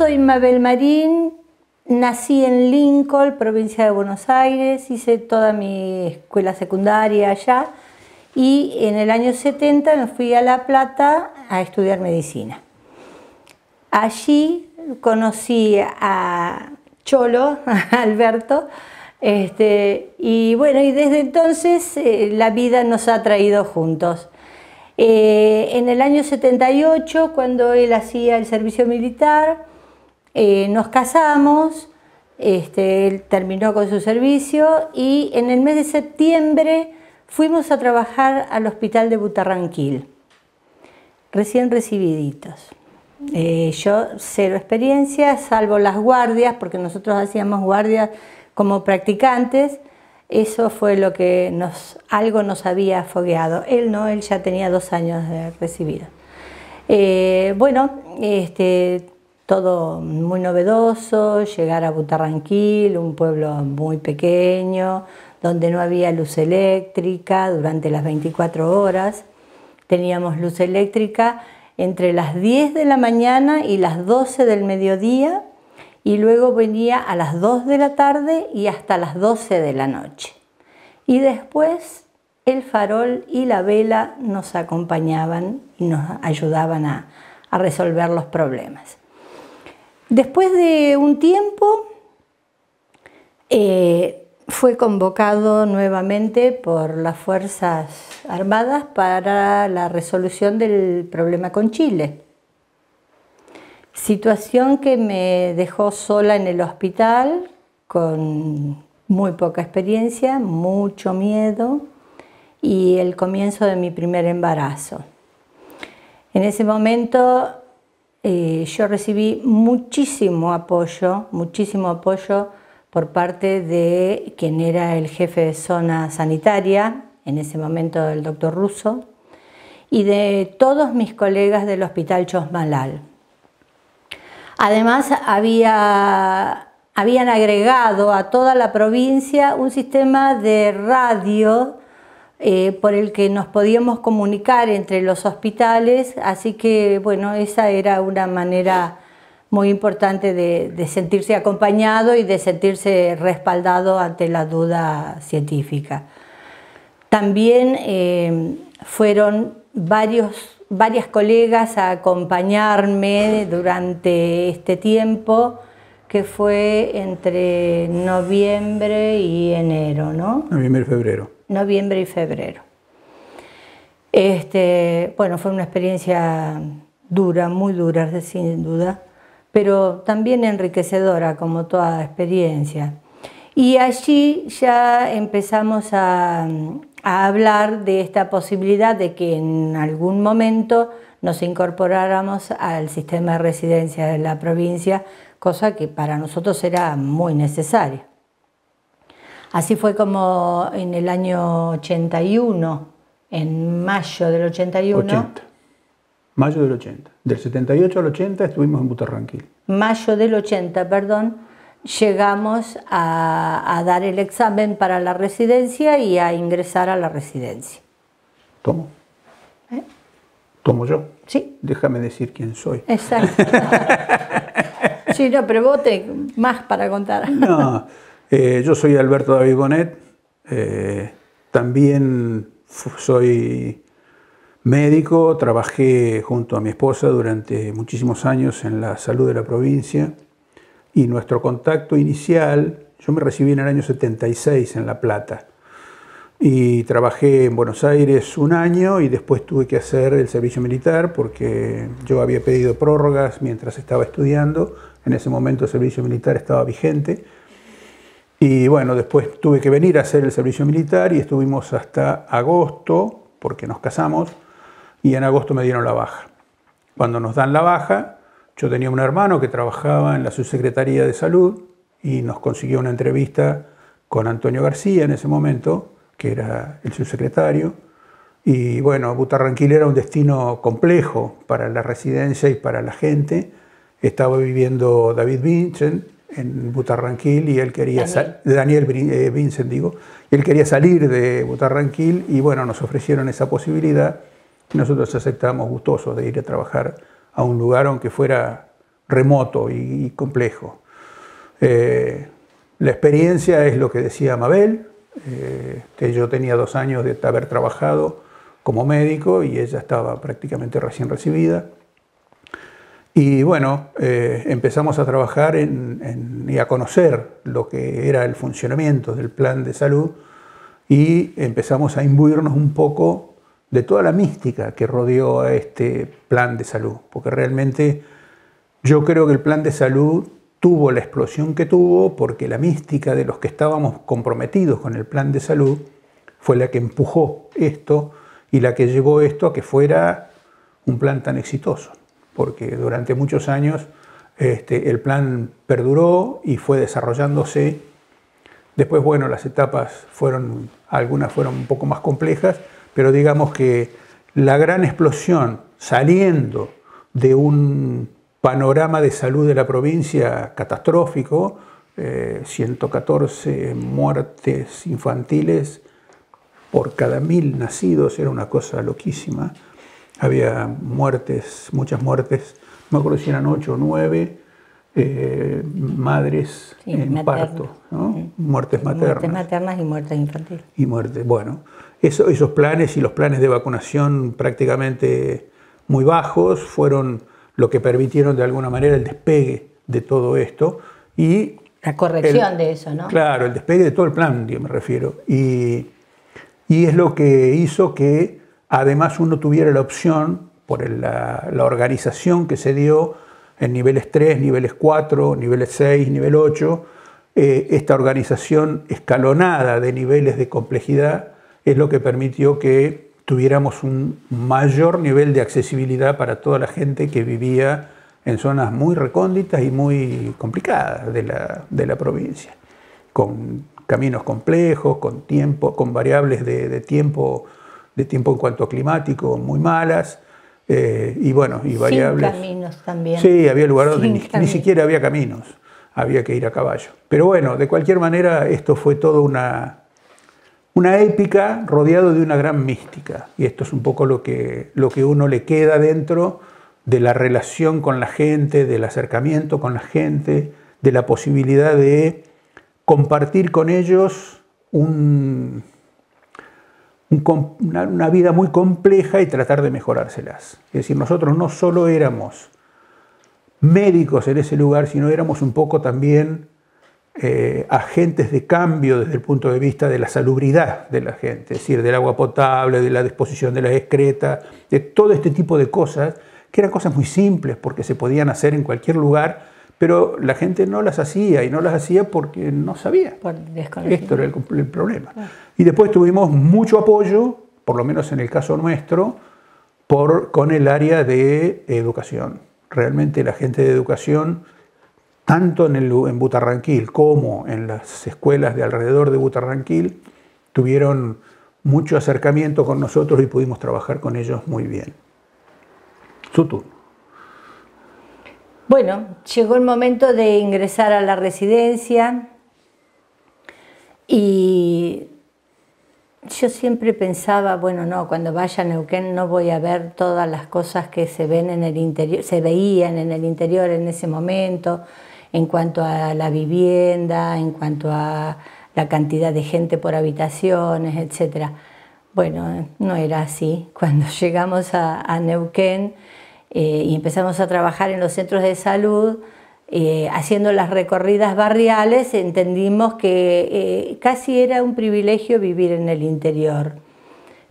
Soy Mabel Marín, nací en Lincoln, provincia de Buenos Aires, hice toda mi escuela secundaria allá y en el año 70 me fui a La Plata a estudiar medicina. Allí conocí a Cholo, a Alberto, este, y bueno, y desde entonces eh, la vida nos ha traído juntos. Eh, en el año 78, cuando él hacía el servicio militar, eh, nos casamos, este, él terminó con su servicio y en el mes de septiembre fuimos a trabajar al hospital de Butarranquil, recién recibiditos. Eh, yo cero experiencia, salvo las guardias, porque nosotros hacíamos guardias como practicantes, eso fue lo que nos, algo nos había fogueado. Él no, él ya tenía dos años de recibido. Eh, bueno, este, todo muy novedoso, llegar a Butarranquil, un pueblo muy pequeño, donde no había luz eléctrica durante las 24 horas. Teníamos luz eléctrica entre las 10 de la mañana y las 12 del mediodía y luego venía a las 2 de la tarde y hasta las 12 de la noche. Y después el farol y la vela nos acompañaban y nos ayudaban a, resolver los problemas. Después de un tiempo eh, fue convocado nuevamente por las Fuerzas Armadas para la resolución del problema con Chile. Situación que me dejó sola en el hospital con muy poca experiencia, mucho miedo y el comienzo de mi primer embarazo. En ese momento eh, yo recibí muchísimo apoyo, muchísimo apoyo por parte de quien era el jefe de zona sanitaria, en ese momento el doctor Russo, y de todos mis colegas del Hospital Chosmalal. Además, había, habían agregado a toda la provincia un sistema de radio eh, por el que nos podíamos comunicar entre los hospitales, así que bueno, esa era una manera muy importante de, sentirse acompañado y de sentirse respaldado ante la duda científica. También eh, fueron varios varias colegas a acompañarme durante este tiempo que fue entre noviembre y enero, ¿no? Noviembre y febrero. Noviembre y febrero. Este, bueno, fue una experiencia dura, muy dura, sin duda, pero también enriquecedora como toda experiencia. Y allí ya empezamos a, a hablar de esta posibilidad de que en algún momento nos incorporáramos al sistema de residencia de la provincia, cosa que para nosotros era muy necesaria. Así fue como en el año 81, en mayo del 81. 80. Mayo del 80. Del 78 al 80 estuvimos en Butarranquil. Mayo del 80, perdón llegamos a, dar el examen para la residencia y a ingresar a la residencia. ¿Tomo? ¿Eh? ¿Tomo yo? Sí. Déjame decir quién soy. Exacto. sí, no, pero vos tenés más para contar. no, eh, yo soy Alberto David Bonet, eh, también soy médico, trabajé junto a mi esposa durante muchísimos años en la salud de la provincia y nuestro contacto inicial, yo me recibí en el año 76 en La Plata y trabajé en Buenos Aires un año y después tuve que hacer el servicio militar porque yo había pedido prórrogas mientras estaba estudiando, en ese momento el servicio militar estaba vigente y bueno, después tuve que venir a hacer el servicio militar y estuvimos hasta agosto porque nos casamos y en agosto me dieron la baja. Cuando nos dan la baja, yo tenía un hermano que trabajaba en la subsecretaría de salud y nos consiguió una entrevista con Antonio García en ese momento, que era el subsecretario. Y bueno, Butarranquil era un destino complejo para la residencia y para la gente. Estaba viviendo David Vincent en Butarranquil y él quería Daniel, Daniel eh, Vincent digo, y él quería salir de Butarranquil y bueno, nos ofrecieron esa posibilidad y nosotros aceptamos gustosos de ir a trabajar a un lugar, aunque fuera remoto y, complejo. Eh, la experiencia es lo que decía Mabel, eh, que yo tenía dos años de haber trabajado como médico y ella estaba prácticamente recién recibida. Y bueno, eh, empezamos a trabajar y a conocer lo que era el funcionamiento del plan de salud y empezamos a imbuirnos un poco de toda la mística que rodeó a este plan de salud, porque realmente yo creo que el plan de salud tuvo la explosión que tuvo porque la mística de los que estábamos comprometidos con el plan de salud fue la que empujó esto y la que llevó esto a que fuera un plan tan exitoso, porque durante muchos años este, el plan perduró y fue desarrollándose. Después, bueno, las etapas fueron, algunas fueron un poco más complejas, pero digamos que la gran explosión saliendo de un panorama de salud de la provincia catastrófico, 114 eh, muertes infantiles por cada mil nacidos, era una cosa loquísima. Había muertes, muchas muertes, no me acuerdo si eran ocho o nueve eh, madres en parto, muertes maternas. Muertes maternas y muertes infantiles. Y muertes, bueno, esos planes y los planes de vacunación prácticamente muy bajos fueron lo que permitieron de alguna manera el despegue de todo esto y... La corrección de eso, ¿no? Claro, el despegue de todo el plan, yo me refiero. Y, y es lo que hizo que además uno tuviera la opción, por la, organización que se dio en niveles 3, niveles 4, niveles 6, nivel 8, eh, esta organización escalonada de niveles de complejidad es lo que permitió que tuviéramos un mayor nivel de accesibilidad para toda la gente que vivía en zonas muy recónditas y muy complicadas de la, provincia, con caminos complejos, con tiempo, con variables de, tiempo, de tiempo en cuanto a climático muy malas. Eh, y bueno, y variables. Sin caminos también. Sí, había lugares donde ni, siquiera había caminos, había que ir a caballo. Pero bueno, de cualquier manera, esto fue todo una, una épica rodeado de una gran mística. Y esto es un poco lo que, lo que uno le queda dentro de la relación con la gente, del acercamiento con la gente, de la posibilidad de compartir con ellos una, vida muy compleja y tratar de mejorárselas. Es decir, nosotros no solo éramos médicos en ese lugar, sino éramos un poco también eh, agentes de cambio desde el punto de vista de la salubridad de la gente, es decir, del agua potable, de la disposición de la excreta, de todo este tipo de cosas, que eran cosas muy simples porque se podían hacer en cualquier lugar, pero la gente no las hacía y no las hacía porque no sabía. Esto era el, problema. Y después tuvimos mucho apoyo, por lo menos en el caso nuestro, por, con el área de educación. Realmente la gente de educación tanto en, el, en Butarranquil como en las escuelas de alrededor de Butarranquil, tuvieron mucho acercamiento con nosotros y pudimos trabajar con ellos muy bien. Su turno. Bueno, llegó el momento de ingresar a la residencia y yo siempre pensaba, bueno, no, cuando vaya a Neuquén no voy a ver todas las cosas que se ven en el interior, se veían en el interior en ese momento, en cuanto a la vivienda, en cuanto a la cantidad de gente por habitaciones, etc. Bueno, no era así. Cuando llegamos a, Neuquén eh, y empezamos a trabajar en los centros de salud, eh, haciendo las recorridas barriales, entendimos que eh, casi era un privilegio vivir en el interior,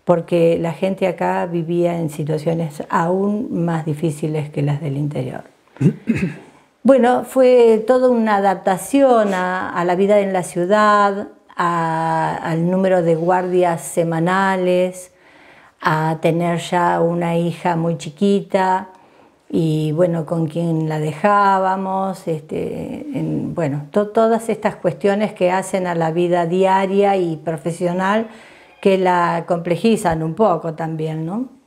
porque la gente acá vivía en situaciones aún más difíciles que las del interior. Bueno, fue toda una adaptación a, la vida en la ciudad, al número de guardias semanales, a tener ya una hija muy chiquita y bueno, con quien la dejábamos, este, bueno, todas estas cuestiones que hacen a la vida diaria y profesional que la complejizan un poco también, ¿no?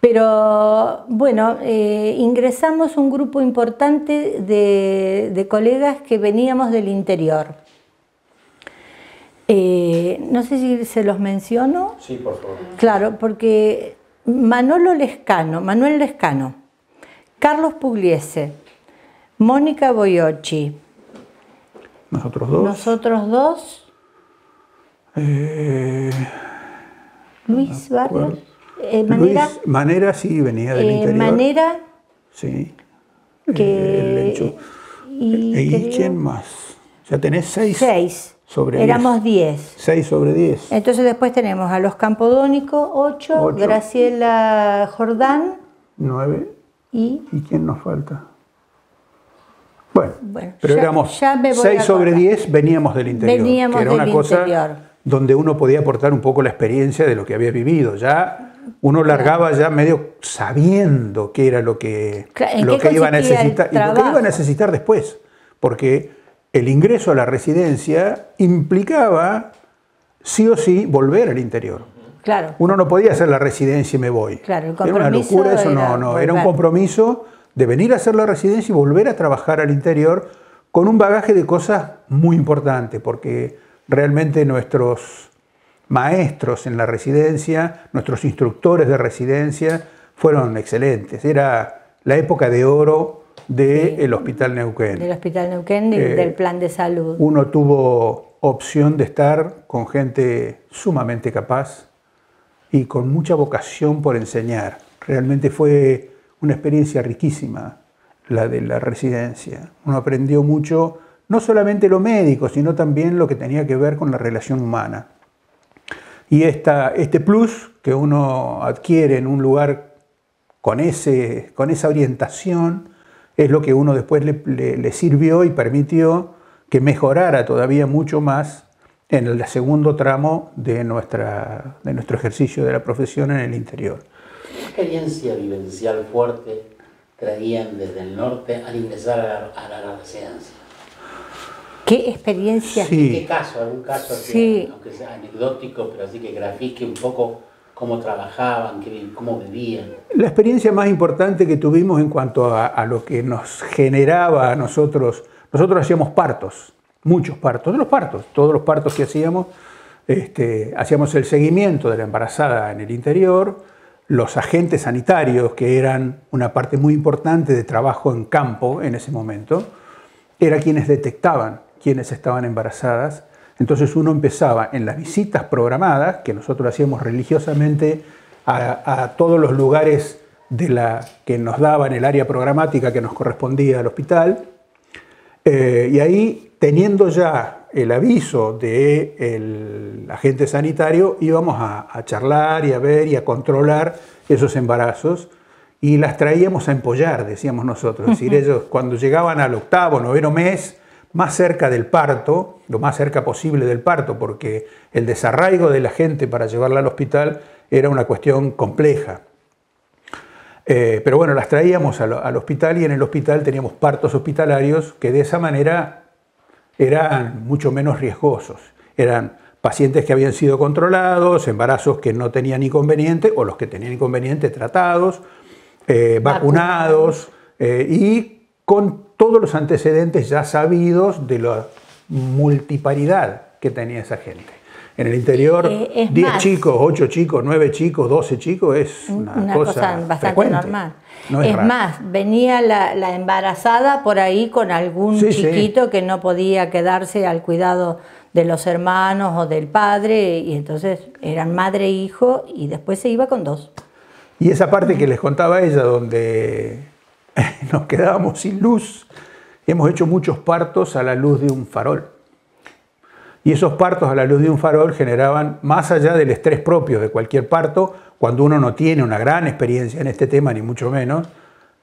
Pero bueno, eh, ingresamos un grupo importante de, colegas que veníamos del interior. Eh, no sé si se los menciono. Sí, por favor. Claro, porque Manolo Lescano, Manuel Lescano, Carlos Pugliese, Mónica Boyocci. Nosotros dos. Nosotros dos. Eh, Luis Barrios. Eh, Luis manera. Manera sí venía del eh, interior. manera Sí. que. el Enchu- y ¿Y creo- quién más? Ya tenés seis. Seis. Sobre Éramos diez. Seis sobre diez. Entonces después tenemos a los Campodónicos, ocho, Ocho. Graciela Jordán Nueve. y ¿Y quién nos falta? Bueno, Bueno, pero ya- éramos ya me voy 6 a sobre acordar. 10 veníamos del interior. Veníamos que era una del cosa interior. donde uno podía aportar un poco la experiencia de lo que había vivido. Ya uno largaba ya medio sabiendo qué era lo que, Claro, ¿en lo que iba a necesitar y lo que iba a necesitar después. Porque el ingreso a la residencia implicaba sí o sí volver al interior. claro, Uno no podía hacer la residencia y me voy. Claro, el era una locura eso, no, no, era un compromiso de venir a hacer la residencia y volver a trabajar al interior con un bagaje de cosas muy importantes, porque realmente nuestros maestros en la residencia, nuestros instructores de residencia fueron excelentes. Era la época de oro del Hospital Neuquén. del Hospital Neuquén y Eh, del plan de salud. Uno tuvo opción de estar con gente sumamente capaz y con mucha vocación por enseñar. Realmente fue una experiencia riquísima la de la residencia. Uno aprendió mucho, no solamente lo médico, sino también lo que tenía que ver con la relación humana. Y esta, este plus que uno adquiere en un lugar con, ese, con esa orientación es lo que uno después le, le- le sirvió y permitió que mejorara todavía mucho más en el segundo tramo de, nuestra, de nuestro ejercicio de la profesión en el interior. ¿Qué experiencia vivencial fuerte traían desde el norte al ingresar a la, a la residencia? ¿Qué experiencia? Sí. ¿Qué caso? ¿Algún caso que, Sí. aunque sea anecdótico, pero así que grafique un poco cómo trabajaban, cómo vivían? La experiencia más importante que tuvimos en cuanto a, lo que nos generaba a nosotros, nosotros hacíamos partos, muchos partos, los partos, todos los partos que hacíamos, este, hacíamos el seguimiento de la embarazada en el interior, los agentes sanitarios, que eran una parte muy importante de trabajo en campo en ese momento, eran quienes detectaban quienes estaban embarazadas. Entonces uno empezaba en las visitas programadas, que nosotros hacíamos religiosamente a, a todos los lugares de la, que nos daban el área programática que nos correspondía al hospital, eh, y ahí, teniendo ya el aviso del agente sanitario, íbamos a, a charlar y a ver y a controlar esos embarazos y las traíamos a empollar, decíamos nosotros. Es decir, ellos cuando llegaban al octavo, noveno mes, más cerca del parto, lo más cerca posible del parto, porque el desarraigo de la gente para llevarla al hospital era una cuestión compleja. Eh, pero bueno, las traíamos al, al hospital y en el hospital teníamos partos hospitalarios que de esa manera eran mucho menos riesgosos. Eran pacientes que habían sido controlados, embarazos que no tenían inconveniente o los que tenían inconveniente tratados, eh, vacunados eh, y con todos los antecedentes ya sabidos de la multiparidad que tenía esa gente. En el interior, Eh, es 10 más. chicos, 8 chicos, 9 chicos, 12 chicos es una, una cosa, bastante frecuente. normal. No es más, venía la, la embarazada por ahí con algún Sí, sí. chiquito que no podía quedarse al cuidado de los hermanos o del padre, y entonces eran madre e hijo, y después se iba con dos. Y esa parte que les contaba ella, donde nos quedábamos sin luz, hemos hecho muchos partos a la luz de un farol. Y esos partos a la luz de un farol generaban, más allá del estrés propio de cualquier parto, cuando uno no tiene una gran experiencia en este tema, ni mucho menos,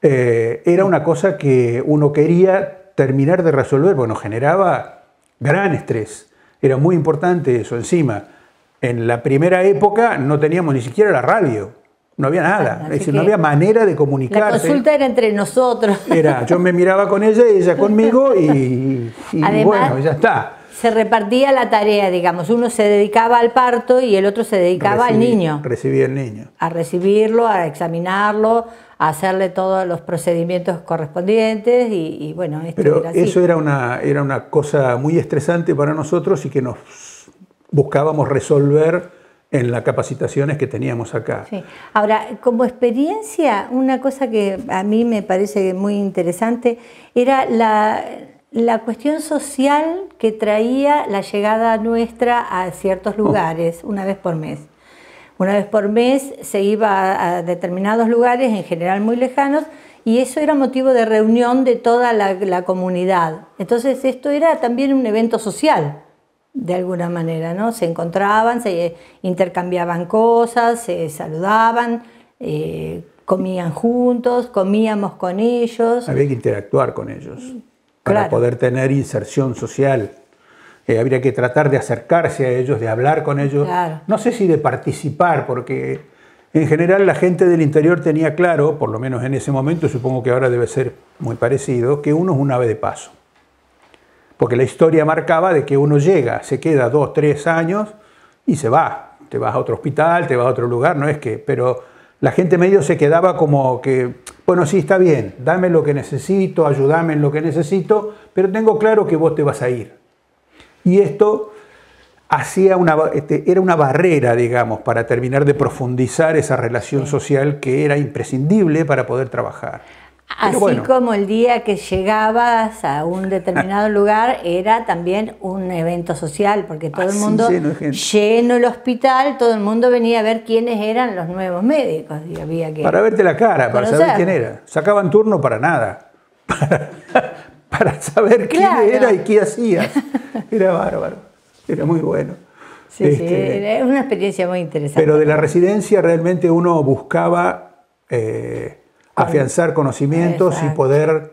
eh, era una cosa que uno quería terminar de resolver, nos generaba gran estrés. Era muy importante eso. Encima, en la primera época no teníamos ni siquiera la radio, no había nada, Así es decir, no había manera de La comunicarse. consulta era entre nosotros. Era, yo me miraba con ella y ella conmigo y, y Además- bueno, ya está. Se repartía la tarea, digamos. Uno se dedicaba al parto y el otro se dedicaba al niño. Recibí el niño. a recibirlo, a examinarlo, a hacerle todos los procedimientos correspondientes y, y bueno, esto Pero era así. eso era una, era una cosa muy estresante para nosotros y que nos buscábamos resolver en las capacitaciones que teníamos acá. Sí. Ahora, como experiencia, una cosa que a mí me parece muy interesante era la, la cuestión social que traía la llegada nuestra a ciertos Oh. lugares una vez por mes. Una vez por mes se iba a determinados lugares, en general muy lejanos, y eso era motivo de reunión de toda la, la comunidad. Entonces esto era también un evento social, de alguna manera, ¿no? Se encontraban, se intercambiaban cosas, se saludaban, eh, comían juntos, comíamos con ellos. Había que interactuar con ellos para poder tener inserción social. Eh, habría que tratar de acercarse a ellos, de hablar con ellos. Claro. No sé si de participar, porque en general la gente del interior tenía claro, por lo menos en ese momento, supongo que ahora debe ser muy parecido, que uno es un ave de paso. Porque la historia marcaba de que uno llega, se queda dos, tres años y se va. Te vas a otro hospital, te vas a otro lugar, no es que. Pero la gente medio se quedaba como que, bueno, sí, está bien, dame lo que necesito, ayúdame en lo que necesito, pero tengo claro que vos te vas a ir. Y esto hacía una, este, era una barrera, digamos, para terminar de profundizar esa relación social que era imprescindible para poder trabajar. Así bueno. como el día que llegabas a un determinado lugar era también un evento social, porque todo el mundo lleno el hospital, todo el mundo venía a ver quiénes eran los nuevos médicos y había que Para verte la cara, para Conocer. saber quién era. Sacaban turno para nada. Para, para saber Claro. quién era y qué hacías. Era bárbaro. Era muy bueno. Sí, sí, Este, era una experiencia muy interesante. pero de la residencia realmente uno buscaba eh, afianzar conocimientos y poder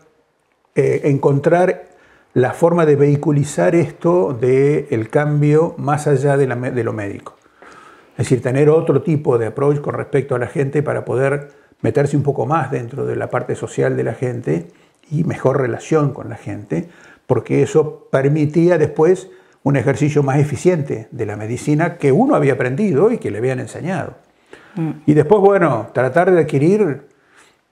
eh, encontrar la forma de vehiculizar esto del cambio más allá de, la de lo médico. Es decir, tener otro tipo de approach con respecto a la gente para poder meterse un poco más dentro de la parte social de la gente y mejor relación con la gente, porque eso permitía después un ejercicio más eficiente de la medicina que uno había aprendido y que le habían enseñado. Y después, bueno, tratar de adquirir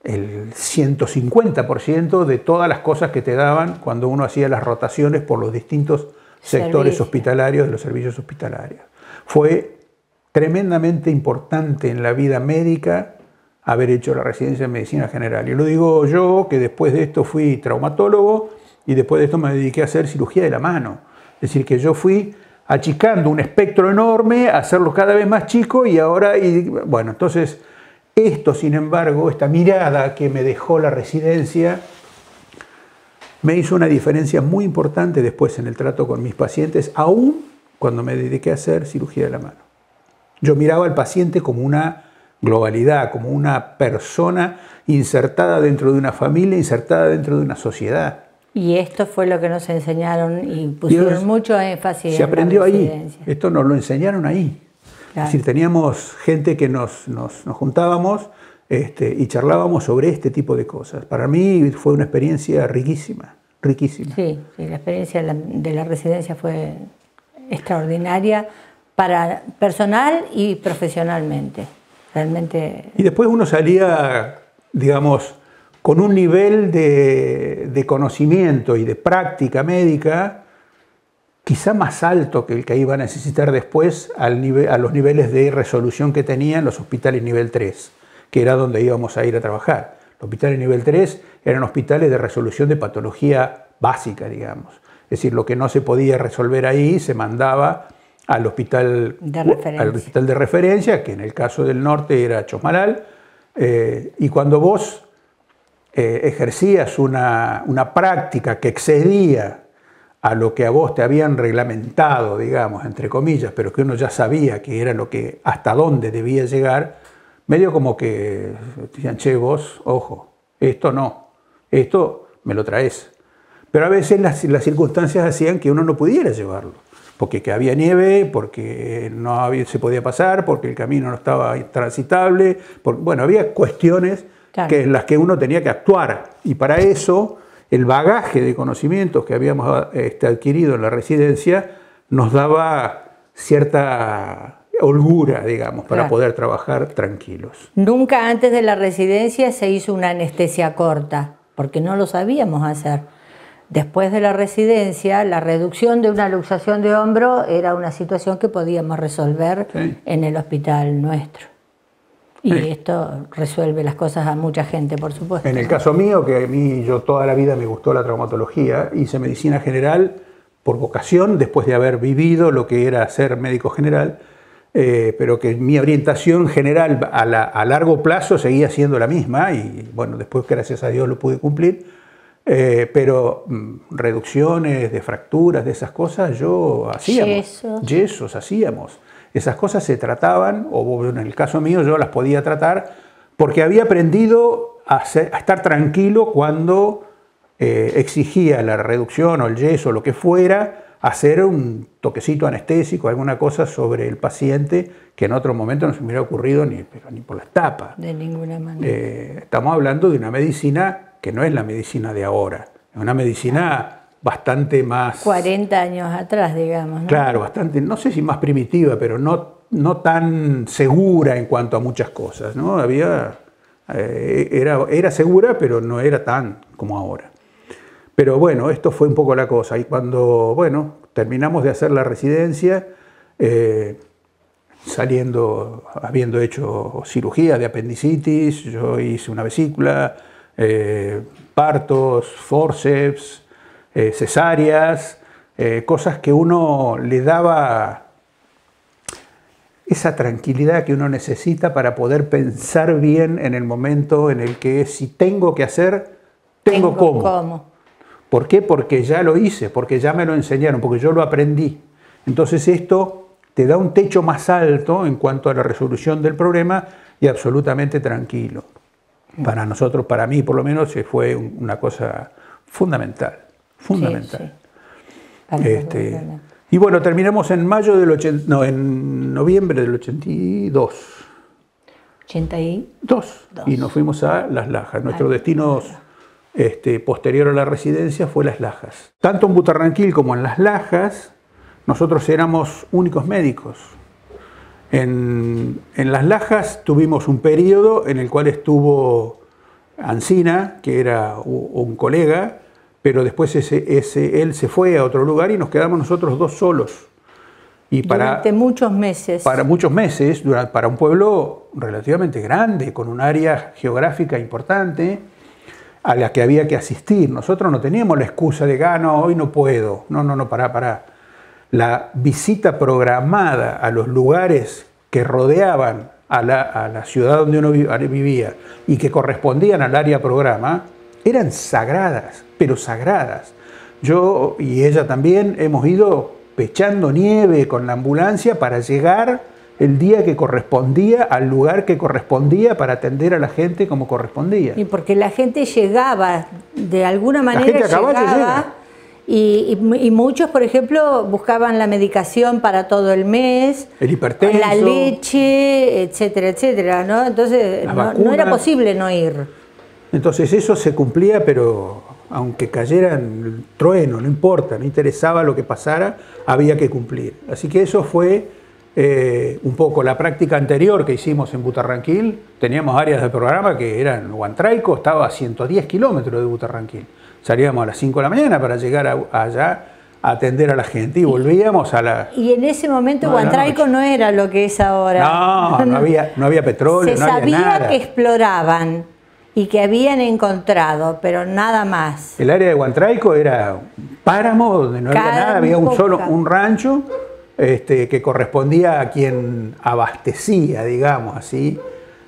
el 150% de todas las cosas que te daban cuando uno hacía las rotaciones por los distintos sectores hospitalarios de los servicios hospitalarios. Fue tremendamente importante en la vida médica haber hecho la residencia en medicina general. Y lo digo yo, que después de esto fui traumatólogo y después de esto me dediqué a hacer cirugía de la mano. Es decir, que yo fui achicando un espectro enorme, hacerlo cada vez más chico y ahora, y, bueno, entonces esto, sin embargo, esta mirada que me dejó la residencia, me hizo una diferencia muy importante después en el trato con mis pacientes, aún cuando me dediqué a hacer cirugía de la mano. Yo miraba al paciente como una globalidad, como una persona insertada dentro de una familia, insertada dentro de una sociedad. Y esto fue lo que nos enseñaron y pusieron Dios, mucho énfasis Se en la aprendió ahí. residencia. Esto nos lo enseñaron ahí. Claro. Es decir, teníamos gente que nos, nos- nos juntábamos este, y charlábamos sobre este tipo de cosas. Para mí fue una experiencia riquísima, riquísima. Sí, sí, la experiencia de la, de la residencia fue extraordinaria para personal y profesionalmente. Realmente Y después uno salía, digamos, con un nivel de, de conocimiento y de práctica médica quizá más alto que el que iba a necesitar después al a los niveles de resolución que tenían los hospitales nivel 3, que era donde íbamos a ir a trabajar. Los hospitales nivel 3 eran hospitales de resolución de patología básica, digamos. Es decir, lo que no se podía resolver ahí se mandaba al hospital De referencia. al hospital de referencia, que en el caso del norte era Chosmalal, eh, y cuando vos eh, ejercías una, una práctica que excedía a lo que a vos te habían reglamentado, digamos, entre comillas, pero que uno ya sabía que era lo que, hasta dónde debía llegar, medio como que decían, che, vos, ojo, esto no, esto me lo traes. Pero a veces las, las circunstancias hacían que uno no pudiera llevarlo, porque que había nieve, porque no había- se podía pasar, porque el camino no estaba transitable, porque, bueno, había cuestiones Claro. que, en las que uno tenía que actuar. Y para eso, el bagaje de conocimientos que habíamos este, adquirido en la residencia nos daba cierta holgura, digamos, para Claro. poder trabajar tranquilos. nunca antes de la residencia se hizo una anestesia corta, porque no lo sabíamos hacer. después de la residencia, la reducción de una luxación de hombro era una situación que podíamos resolver Sí. en el hospital nuestro. Y Sí. esto resuelve las cosas a mucha gente, por supuesto. En el caso mío, que a mí yo toda la vida me gustó la traumatología, hice medicina general por vocación, después de haber vivido lo que era ser médico general, eh, pero que mi orientación general a, la- a largo plazo seguía siendo la misma y bueno, después gracias a Dios lo pude cumplir. Eh, pero mm, reducciones de fracturas, de esas cosas, yo hacíamos. Yesos. Yesos hacíamos. Esas cosas se trataban, o en el caso mío yo las podía tratar, porque había aprendido a, ser- a estar tranquilo cuando eh, exigía la reducción o el yeso o lo que fuera, hacer un toquecito anestésico, alguna cosa sobre el paciente que en otro momento no se me hubiera ocurrido ni, pero ni por las tapas. De ninguna manera. Eh, estamos hablando de una medicina que no es la medicina de ahora, es una medicina bastante más... 40 años atrás, digamos. ¿no? Claro, bastante, no sé si más primitiva, pero no, no tan segura en cuanto a muchas cosas, ¿no? Había, eh, era, era segura, pero no era tan como ahora. Pero bueno, esto fue un poco la cosa. Y cuando, bueno, terminamos de hacer la residencia, eh, saliendo, habiendo hecho cirugía de apendicitis, yo hice una vesícula, eh, partos, forceps, eh, cesáreas, eh, cosas que uno le daba esa tranquilidad que uno necesita para poder pensar bien en el momento en el que si tengo que hacer, tengo, cómo. cómo. ¿Por qué? Porque ya lo hice, porque ya me lo enseñaron, porque yo lo aprendí. Entonces esto te da un techo más alto en cuanto a la resolución del problema y absolutamente tranquilo. Para nosotros, para mí por lo menos, eh, fue un- una cosa fundamental, fundamental. Sí, sí. Para Este, y bueno, terminamos en mayo del 80, no, en noviembre del 82. 82. Dos. Y nos fuimos a Las Lajas. Nuestro destino este, posterior a la residencia fue Las Lajas. Tanto en Butarranquil como en Las Lajas, nosotros éramos únicos médicos. En, en Las Lajas tuvimos un periodo en el cual estuvo Ancina, que era un colega, pero después ese, ese, él se fue a otro lugar y nos quedamos nosotros dos solos. Y para, Durante muchos meses. para muchos meses, para un pueblo relativamente grande, con un área geográfica importante, a la que había que asistir. Nosotros no teníamos la excusa de, ah, no, hoy no puedo. No, no, no, pará, pará. La visita programada a los lugares que rodeaban a la, a la ciudad donde uno vi- vivía y que correspondían al área programa, eran sagradas, pero sagradas. Yo y ella también hemos ido pechando nieve con la ambulancia para llegar el día que correspondía al lugar que correspondía para atender a la gente como correspondía. Y porque la gente llegaba, de alguna manera llegaba, llega. y, y- y muchos, por ejemplo, buscaban la medicación para todo el mes, El hipertenso. la leche, etcétera, etcétera, ¿no? Entonces no, no era posible no ir. Entonces eso se cumplía, pero aunque cayera el trueno, no importa, no interesaba lo que pasara, había que cumplir. Así que eso fue eh, un poco la práctica anterior que hicimos en Butarranquil. Teníamos áreas de programa que eran, Huantraico estaba a 110 kilómetros de Butarranquil. Salíamos a las 5 de la mañana para llegar a- allá a atender a la gente y volvíamos a la... Y en ese momento No, Guantraico no era lo que es ahora. No, no había, no había petróleo, Se no había sabía nada. que exploraban y que habían encontrado, pero nada más. El área de Huantraico era un páramo donde no había nada, había un solo un rancho este, que correspondía a quien abastecía, digamos así,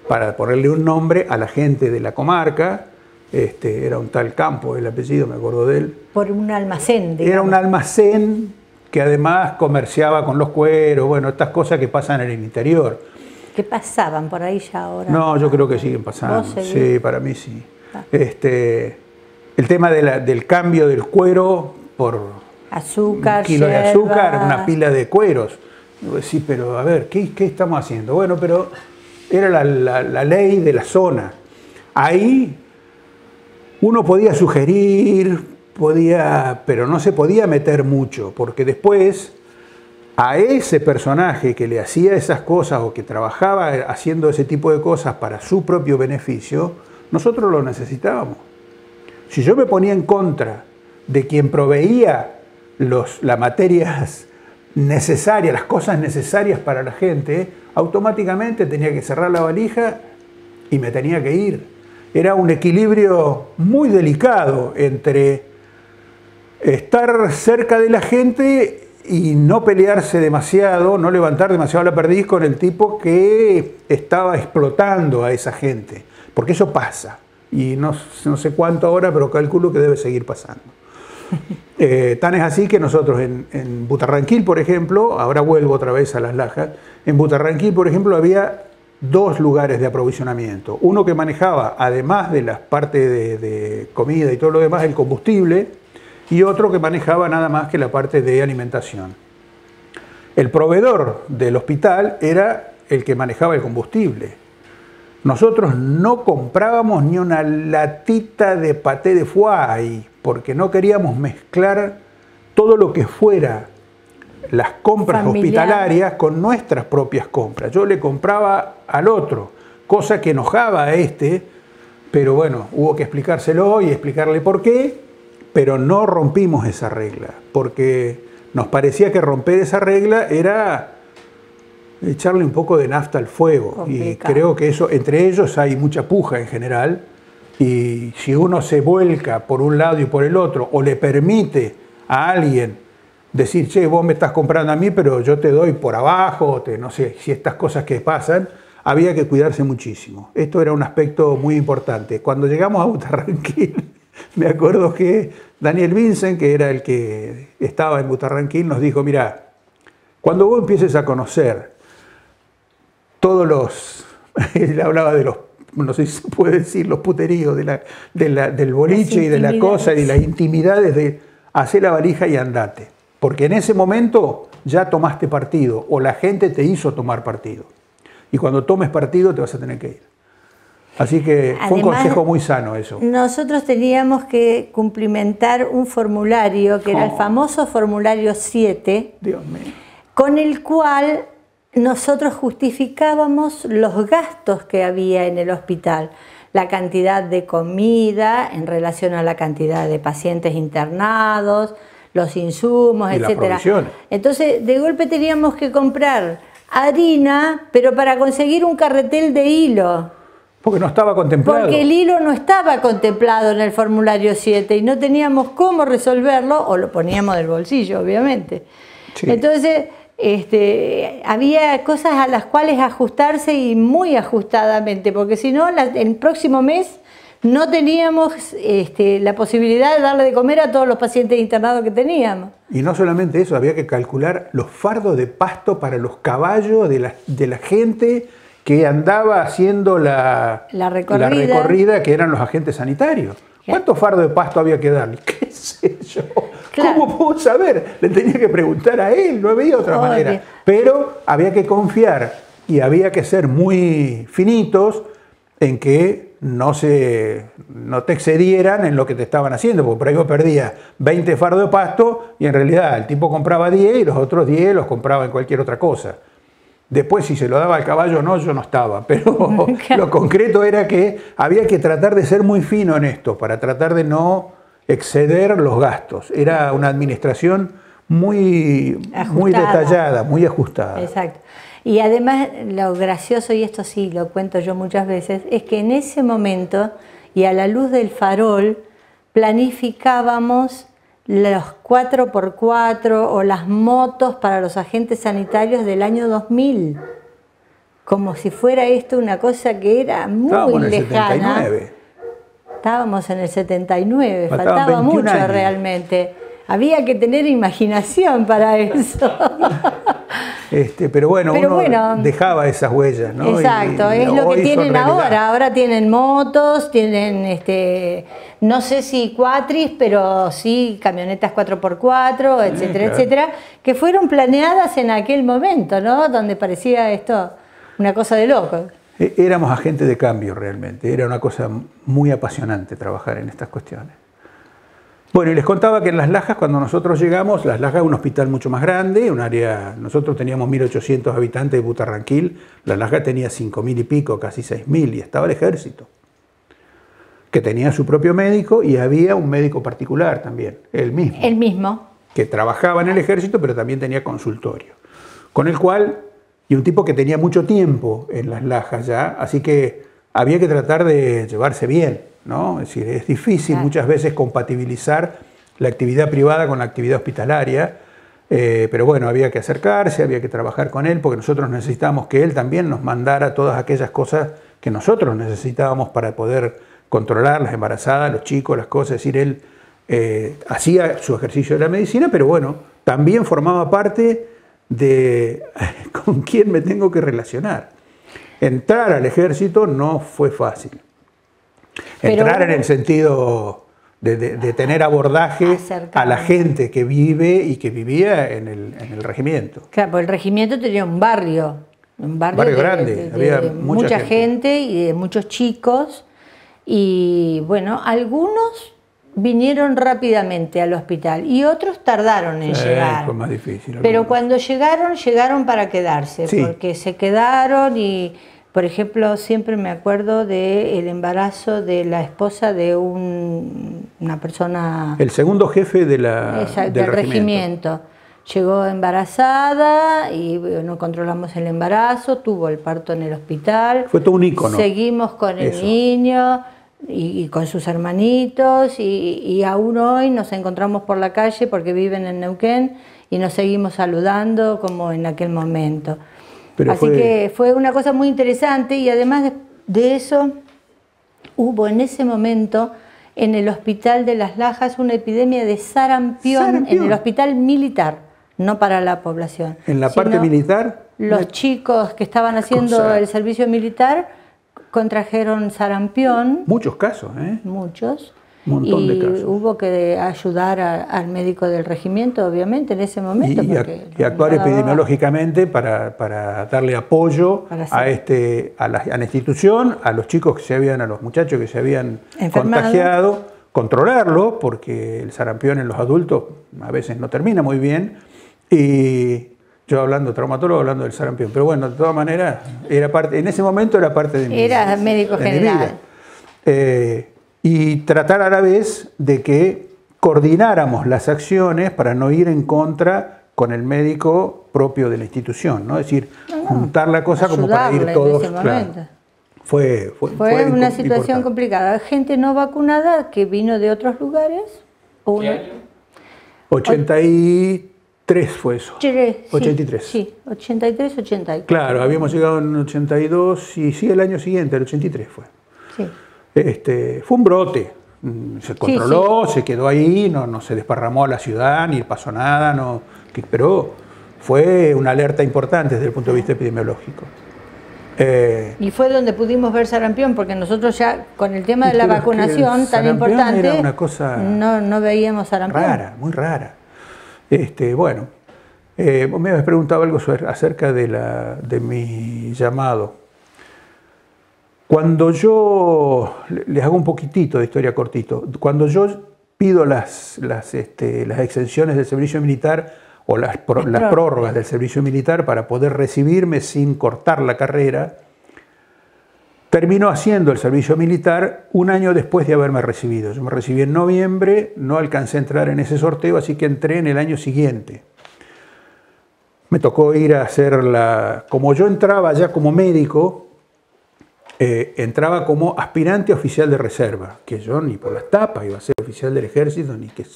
para ponerle un nombre a la gente de la comarca. Este, era un tal Campo, el apellido, me acuerdo de él. Por un almacén, digamos. Era un almacén que además comerciaba con los cueros, bueno, estas cosas que pasan en el interior. ¿Qué pasaban por ahí ya ahora? No, yo creo que siguen pasando. Sí, para mí sí. Ah. Este, el tema de la- del cambio del cuero por Azúcar, un kilo de azúcar, una pila de cueros. Sí, pero a ver, ¿qué, qué estamos haciendo? Bueno, pero era la, la- la ley de la zona. Ahí uno podía sugerir, podía, pero no se podía meter mucho, porque después a ese personaje que le hacía esas cosas o que trabajaba haciendo ese tipo de cosas para su propio beneficio, nosotros lo necesitábamos. Si yo me ponía en contra de quien proveía los, las materias necesarias, las cosas necesarias para la gente, automáticamente tenía que cerrar la valija y me tenía que ir. Era un equilibrio muy delicado entre estar cerca de la gente y no pelearse demasiado, no levantar demasiado la perdiz con el tipo que estaba explotando a esa gente, porque eso pasa, y no, no sé cuánto ahora, pero calculo que debe seguir pasando. Eh, tan es así que nosotros en, en, Butarranquil, por ejemplo, ahora vuelvo otra vez a las lajas, en Butarranquil, por ejemplo, había dos lugares de aprovisionamiento. Uno que manejaba, además de las partes de, de comida y todo lo demás, el combustible, y otro que manejaba nada más que la parte de alimentación. El proveedor del hospital era el que manejaba el combustible. Nosotros no comprábamos ni una latita de paté de foie ahí, porque no queríamos mezclar todo lo que fuera las compras Familiar. hospitalarias con nuestras propias compras. Yo le compraba al otro, cosa que enojaba a este, pero bueno, hubo que explicárselo y explicarle por qué, pero no rompimos esa regla, porque nos parecía que romper esa regla era echarle un poco de nafta al fuego. Y creo que eso, entre ellos hay mucha puja en general, y si uno se vuelca por un lado y por el otro, o le permite a alguien decir, che, vos me estás comprando a mí, pero yo te doy por abajo, te, no sé, si estas cosas que pasan, había que cuidarse muchísimo. Esto era un aspecto muy importante. Cuando llegamos a Butarranquil, me acuerdo que Daniel Vincent, que era el que estaba en Butarranquil, nos dijo, mira, cuando vos empieces a conocer todos los, él hablaba de los, no sé si se puede decir, los puteríos de la, de la- del boliche y de la cosa y las intimidades de hacer la valija y andate. Porque en ese momento ya tomaste partido o la gente te hizo tomar partido. Y cuando tomes partido te vas a tener que ir. Así que fue un consejo muy sano eso. Nosotros teníamos que cumplimentar un formulario, que era el Oh. famoso formulario 7, Dios mío. con el cual nosotros justificábamos los gastos que había en el hospital, la cantidad de comida en relación a la cantidad de pacientes internados, los insumos, provisiones. Entonces, de golpe teníamos que comprar harina, pero para conseguir un carretel de hilo. Porque no estaba contemplado. Porque el hilo no estaba contemplado en el formulario 7 y no teníamos cómo resolverlo, o lo poníamos del bolsillo, obviamente. Sí. Entonces, este, había cosas a las cuales ajustarse y muy ajustadamente, porque si no, el próximo mes no teníamos este, la posibilidad de darle de comer a todos los pacientes internados que teníamos. Y no solamente eso, había que calcular los fardos de pasto para los caballos de la, de la gente que andaba haciendo la, La recorrida. recorrida, que eran los agentes sanitarios. ¿Cuántos fardos de pasto había que darle? ¿Qué sé yo? Claro. ¿Cómo puedo saber? Le tenía que preguntar a él, no había otra Obvio. manera. Pero había que confiar y había que ser muy finitos en que no, se, no te excedieran en lo que te estaban haciendo, porque por ahí vos perdías 20 fardos de pasto y en realidad el tipo compraba 10 y los otros 10 los compraba en cualquier otra cosa. Después, si se lo daba al caballo o no, yo no estaba, pero lo concreto era que había que tratar de ser muy fino en esto, para tratar de no exceder los gastos. Era una administración muy, muy detallada, muy ajustada. Exacto. Y además lo gracioso, y esto sí lo cuento yo muchas veces, es que en ese momento y a la luz del farol planificábamos los 4x4 o las motos para los agentes sanitarios del año 2000. Como si fuera esto una cosa que era muy Estábamos en el lejana. 79. Estábamos en el 79, Faltaban faltaba 21 mucho años. realmente. Había que tener imaginación para eso. Este, pero bueno, Pero uno bueno. dejaba esas huellas, ¿no? Exacto, Y- y es lo que tienen ahora. Ahora tienen motos, tienen, este, no sé si cuatris, pero sí camionetas 4x4, etcétera, claro. etcétera, que fueron planeadas en aquel momento, ¿no? Donde parecía esto una cosa de loco. E- Éramos agentes de cambio realmente, era una cosa muy apasionante trabajar en estas cuestiones. Bueno, y les contaba que en Las Lajas, cuando nosotros llegamos, Las Lajas es un hospital mucho más grande, un área, nosotros teníamos 1.800 habitantes de Butarranquil, Las Lajas tenía 5.000 y pico, casi 6.000, y estaba el ejército. que tenía su propio médico y había un médico particular también, el mismo. El mismo. Que trabajaba en el ejército, pero también tenía consultorio. Con el cual, y un tipo que tenía mucho tiempo en las lajas ya, así que había que tratar de llevarse bien, ¿no? Es decir, es difícil muchas veces compatibilizar la actividad privada con la actividad hospitalaria, eh, pero bueno, había que acercarse, había que trabajar con él, porque nosotros necesitábamos que él también nos mandara todas aquellas cosas que nosotros necesitábamos para poder controlar las embarazadas, los chicos, las cosas, es decir, él eh, hacía su ejercicio de la medicina, pero bueno, también formaba parte de con quién me tengo que relacionar. Entrar al ejército no fue fácil. Entrar en el sentido de, tener abordaje a la gente que vive y que vivía en el, regimiento. Claro, porque el regimiento tenía un barrio, un barrio, grande, había mucha, gente. y de muchos chicos y bueno, algunos vinieron rápidamente al hospital y otros tardaron en llegar. Fue más difícil. Pero cuando llegaron, llegaron para quedarse, porque se quedaron y, por ejemplo, siempre me acuerdo del embarazo de la esposa de una persona... El segundo jefe de la, del, regimiento. Llegó embarazada y no controlamos el embarazo, tuvo el parto en el hospital. Fue todo un ícono. Seguimos con el niño y, con sus hermanitos y, aún hoy nos encontramos por la calle porque viven en Neuquén y nos seguimos saludando como en aquel momento. Así que fue una cosa muy interesante y además de, eso hubo en ese momento en el hospital de Las Lajas una epidemia de sarampión, en el hospital militar, no para la población. ¿En la parte militar? Los chicos que estaban haciendo el servicio militar contrajeron sarampión. Muchos casos, ¿eh? Muchos. Montón y de casos. hubo que ayudar al médico del regimiento, obviamente, en ese momento. Y, actuar epidemiológicamente para, para, darle apoyo a, este, a la, a, la, institución, a los chicos que se habían, a los muchachos que se habían contagiado, controlarlo, porque el sarampión en los adultos a veces no termina muy bien. Y, yo hablando traumatólogo, hablando del sarampión. Pero bueno, de todas maneras, era parte, en ese momento era parte de mi Era médico general. Eh, y tratar a la vez de que coordináramos las acciones para no ir en contra con el médico propio de la institución, ¿no? Es decir, juntar la cosa como para ir todos. Fue, fue, fue, una situación complicada. Gente no vacunada que vino de otros lugares. ¿Qué año? 83 fue eso. 83. Sí, 83, 84. Claro, habíamos llegado en 82 y sí, el año siguiente, el 83 fue. Sí. Este, fue un brote. Mm, se controló, se quedó ahí, no, no se desparramó a la ciudad, ni pasó nada, no, pero fue una alerta importante desde el punto de vista epidemiológico. Eh, y fue donde pudimos ver sarampión, porque nosotros ya con el tema de la vacunación tan importante, una cosa no, no veíamos sarampión. Rara, muy rara. Este, bueno, eh, me habías preguntado algo acerca de, la, de mi llamado. Cuando yo, les hago un poquitito de historia cortito, cuando yo pido las, las, este, las exenciones del servicio militar o las, las prórrogas del servicio militar para poder recibirme sin cortar la carrera, Terminó haciendo el servicio militar un año después de haberme recibido. Yo me recibí en noviembre, no alcancé a entrar en ese sorteo, así que entré en el año siguiente. Me tocó ir a hacer la... Como yo entraba ya como médico, eh, entraba como aspirante oficial de reserva, que yo ni por las tapas iba a ser oficial del ejército, ni que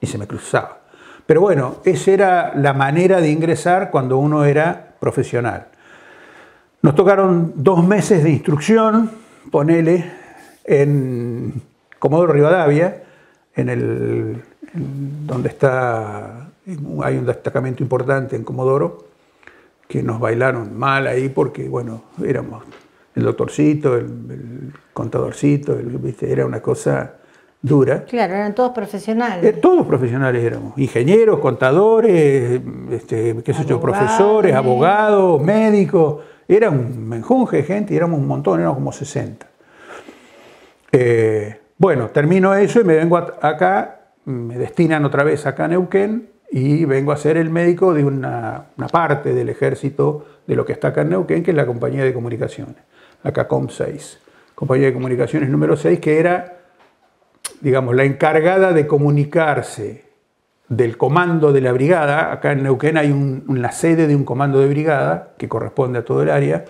ni se me cruzaba. Pero bueno, esa era la manera de ingresar cuando uno era profesional. Nos tocaron dos meses de instrucción, ponele, en Comodoro Rivadavia, en el, donde está, hay un destacamento importante en Comodoro, que nos bailaron mal ahí porque, bueno, éramos el doctorcito, el, contadorcito, era una cosa dura. Claro, eran todos profesionales. Eh, todos profesionales éramos, ingenieros, contadores, este, qué sé yo, profesores, abogados, médicos era un menjunje de gente y éramos un montón, éramos como 60. Eh, bueno, termino eso y me vengo acá, me destinan otra vez acá a Neuquén y vengo a ser el médico de una, parte del ejército de lo que está acá en Neuquén, que es la compañía de comunicaciones, la CACOM 6, compañía de comunicaciones número 6, que era, digamos, la encargada de comunicarse del comando de la brigada. Acá en Neuquén hay una sede de un comando de brigada que corresponde a todo el área.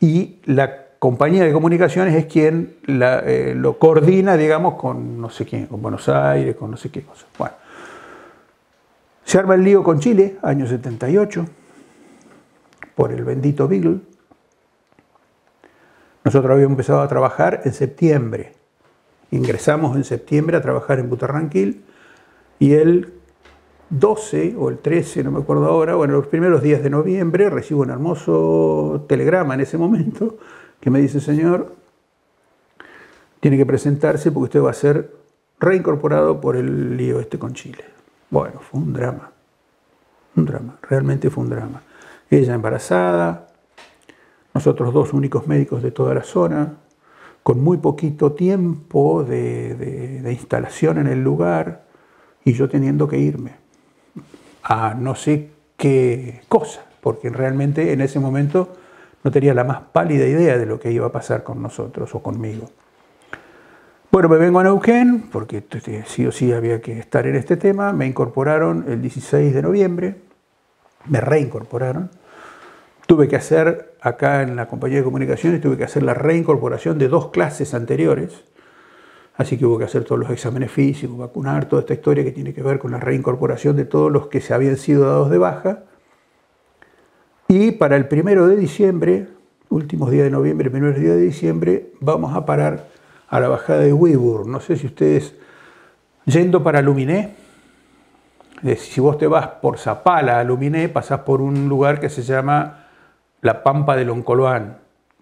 Y la compañía de comunicaciones es quien eh, lo coordina, digamos, con no sé quién, con Buenos Aires, con no sé qué cosa. Bueno, se arma el lío con Chile, año 78, por el bendito Beagle. Nosotros habíamos empezado a trabajar en septiembre. Ingresamos en septiembre a trabajar en Butarranquil y el 12 o el 13, no me acuerdo ahora, bueno, los primeros días de noviembre recibo un hermoso telegrama en ese momento que me dice, señor, tiene que presentarse porque usted va a ser reincorporado por el lío este con Chile. Bueno, fue un drama, un drama, realmente fue un drama. Ella embarazada, nosotros dos únicos médicos de toda la zona, con muy poquito tiempo de, instalación en el lugar y yo teniendo que irme a no sé qué cosa, porque realmente en ese momento no tenía la más pálida idea de lo que iba a pasar con nosotros o conmigo. Bueno, me vengo a Neuquén, porque sí o sí había que estar en este tema. Me incorporaron el 16 de noviembre, me reincorporaron. Tuve que hacer, acá en la compañía de comunicaciones, tuve que hacer la reincorporación de dos clases anteriores. Así que hubo que hacer todos los exámenes físicos, vacunar, toda esta historia que tiene que ver con la reincorporación de todos los que se habían sido dados de baja. Y para el primero de diciembre, últimos días de noviembre, primeros días de diciembre, vamos a parar a la bajada de Weibur. No sé si ustedes, yendo para Luminé, si vos te vas por Zapala a Luminé, pasás por un lugar que se llama la Pampa del Oncoloán,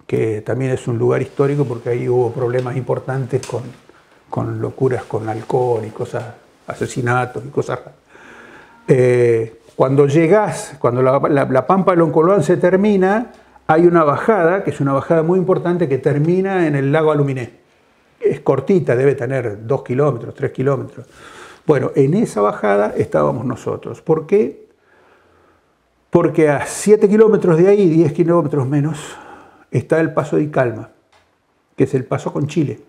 que también es un lugar histórico porque ahí hubo problemas importantes con, locuras con alcohol y cosas, asesinatos y cosas. Eh, cuando llegas, cuando la, Pampa del Oncoloán se termina, hay una bajada, que es una bajada muy importante, que termina en el lago Aluminé es cortita, debe tener dos kilómetros, tres kilómetros. Bueno, en esa bajada estábamos nosotros. ¿Por qué? Porque a 7 kilómetros de ahí, 10 kilómetros menos, está el paso de Calma, que es el paso con Chile,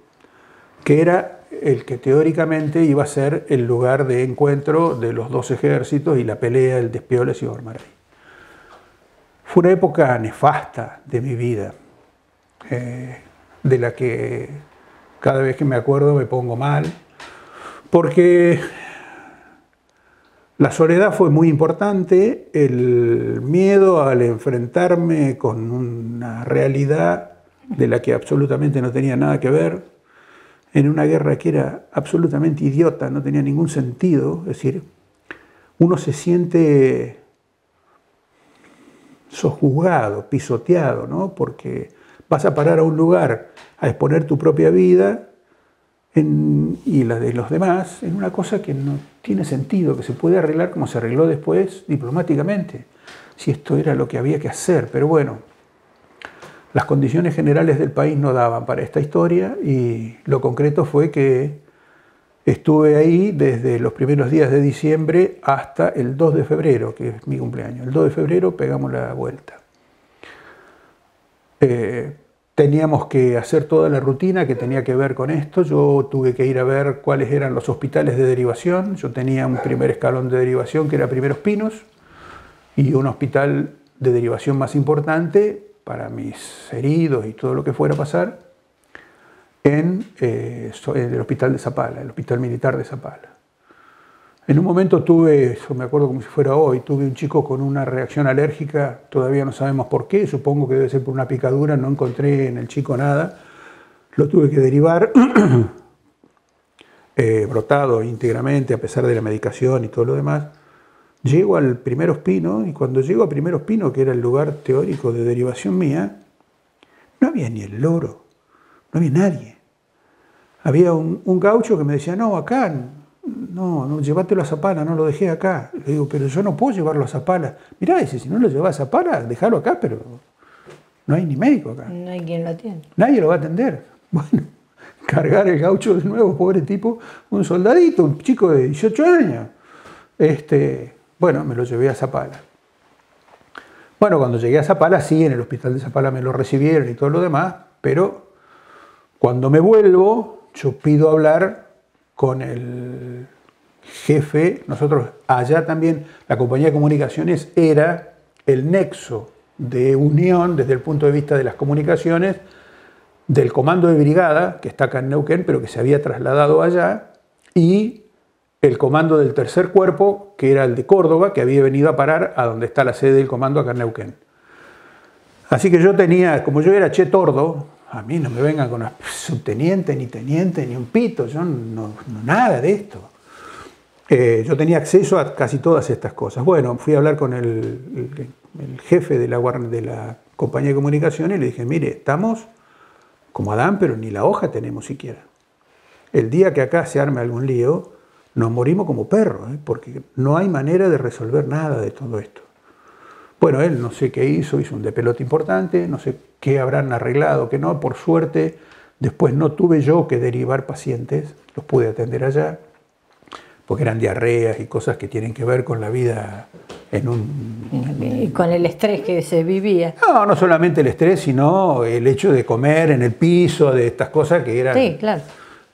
que era el que teóricamente iba a ser el lugar de encuentro de los dos ejércitos y la pelea del Despioles y Ormaray. Fue una época nefasta de mi vida, eh, de la que cada vez que me acuerdo me pongo mal, porque la soledad fue muy importante, el miedo al enfrentarme con una realidad de la que absolutamente no tenía nada que ver, en una guerra que era absolutamente idiota, no tenía ningún sentido, es decir, uno se siente sojuzgado, pisoteado, ¿no? porque vas a parar a un lugar a exponer tu propia vida y la de los demás en una cosa que no tiene sentido, que se puede arreglar como se arregló después diplomáticamente, si esto era lo que había que hacer. Pero bueno, las condiciones generales del país no daban para esta historia y lo concreto fue que estuve ahí desde los primeros días de diciembre hasta el 2 de febrero, que es mi cumpleaños. El 2 de febrero pegamos la vuelta. Eh, teníamos que hacer toda la rutina que tenía que ver con esto. Yo tuve que ir a ver cuáles eran los hospitales de derivación. Yo tenía un primer escalón de derivación que era Primeros Pinos y un hospital de derivación más importante para mis heridos y todo lo que fuera a pasar en, eh, en el hospital de Zapala, el hospital militar de Zapala. En un momento tuve, me acuerdo como si fuera hoy, tuve un chico con una reacción alérgica, todavía no sabemos por qué, supongo que debe ser por una picadura, no encontré en el chico nada, lo tuve que derivar, eh, brotado íntegramente a pesar de la medicación y todo lo demás. Llego al primer Ospino y cuando llego al primer Ospino, que era el lugar teórico de derivación mía, no había ni el loro, no había nadie. Había un, un gaucho que me decía, no, acá no, no, llévatelo a Zapala, no lo dejé acá. Le digo, pero yo no puedo llevarlo a Zapala. Mirá, dice, si no lo llevas a Zapala, déjalo acá, pero no hay ni médico acá. No hay quien lo atienda. Nadie lo va a atender. Bueno, cargar el gaucho de nuevo, pobre tipo, un soldadito, un chico de 18 años. Este, bueno, me lo llevé a Zapala. Bueno, cuando llegué a Zapala, sí, en el hospital de Zapala me lo recibieron y todo lo demás, pero Cuando me vuelvo, yo pido hablar con el jefe. Nosotros allá también, la compañía de comunicaciones era el nexo de unión desde el punto de vista de las comunicaciones del comando de brigada, que está acá en Neuquén, pero que se había trasladado allá, y el comando del tercer cuerpo, que era el de Córdoba, que había venido a parar a donde está la sede del comando acá en Neuquén. Así que yo tenía, como yo era che tordo, a mí no me vengan con subteniente, ni teniente, ni un pito, yo no, nada de esto. Eh, yo tenía acceso a casi todas estas cosas. Bueno, fui a hablar con el, jefe de la, de la compañía de comunicaciones y le dije, mire, estamos como Adán, pero ni la hoja tenemos siquiera. El día que acá se arme algún lío, nos morimos como perros, ¿eh? porque no hay manera de resolver nada de todo esto. Bueno, él no sé qué hizo, hizo un de pelota importante, no sé qué habrán arreglado, que no, por suerte, después no tuve yo que derivar pacientes, los pude atender allá, porque eran diarreas y cosas que tienen que ver con la vida en un... Y con el estrés que se vivía. No, no solamente el estrés, sino el hecho de comer en el piso, de estas cosas que eran... Sí, claro.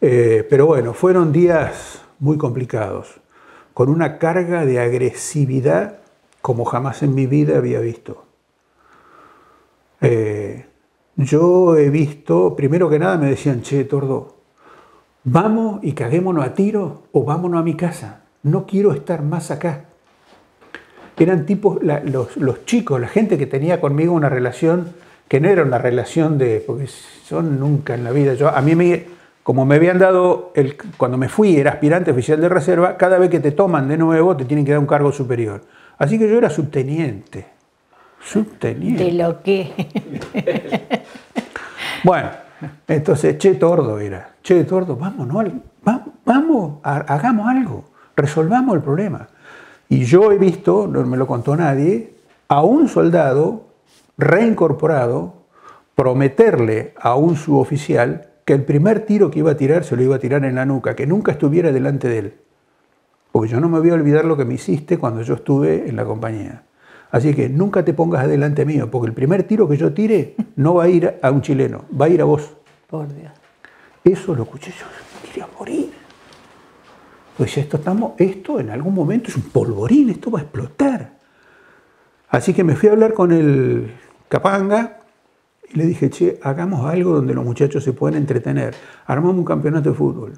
Eh, pero bueno, fueron días muy complicados, con una carga de agresividad como jamás en mi vida había visto. Eh, yo he visto, primero que nada me decían, che, tordo, vamos y caguémonos a tiro o vámonos a mi casa. No quiero estar más acá. Eran tipos, los, chicos, la gente que tenía conmigo una relación que no era una relación de, porque son nunca en la vida. Yo, a mí me, como me habían dado, el, cuando me fui, era aspirante oficial de reserva, cada vez que te toman de nuevo te tienen que dar un cargo superior. Así que yo era subteniente. Subteniente. De lo que. bueno, entonces Che Tordo era. Che Tordo, vamos, ¿no? vamos, hagamos algo, resolvamos el problema. Y yo he visto, no me lo contó nadie, a un soldado reincorporado prometerle a un suboficial que el primer tiro que iba a tirar se lo iba a tirar en la nuca, que nunca estuviera delante de él. Porque yo no me voy a olvidar lo que me hiciste cuando yo estuve en la compañía. Así que nunca te pongas adelante mío, porque el primer tiro que yo tire no va a ir a un chileno, va a ir a vos. Por Dios. Eso lo escuché yo, me quería morir. Pues esto, estamos, esto en algún momento es un polvorín, esto va a explotar. Así que me fui a hablar con el Capanga y le dije, che, hagamos algo donde los muchachos se puedan entretener. Armamos un campeonato de fútbol.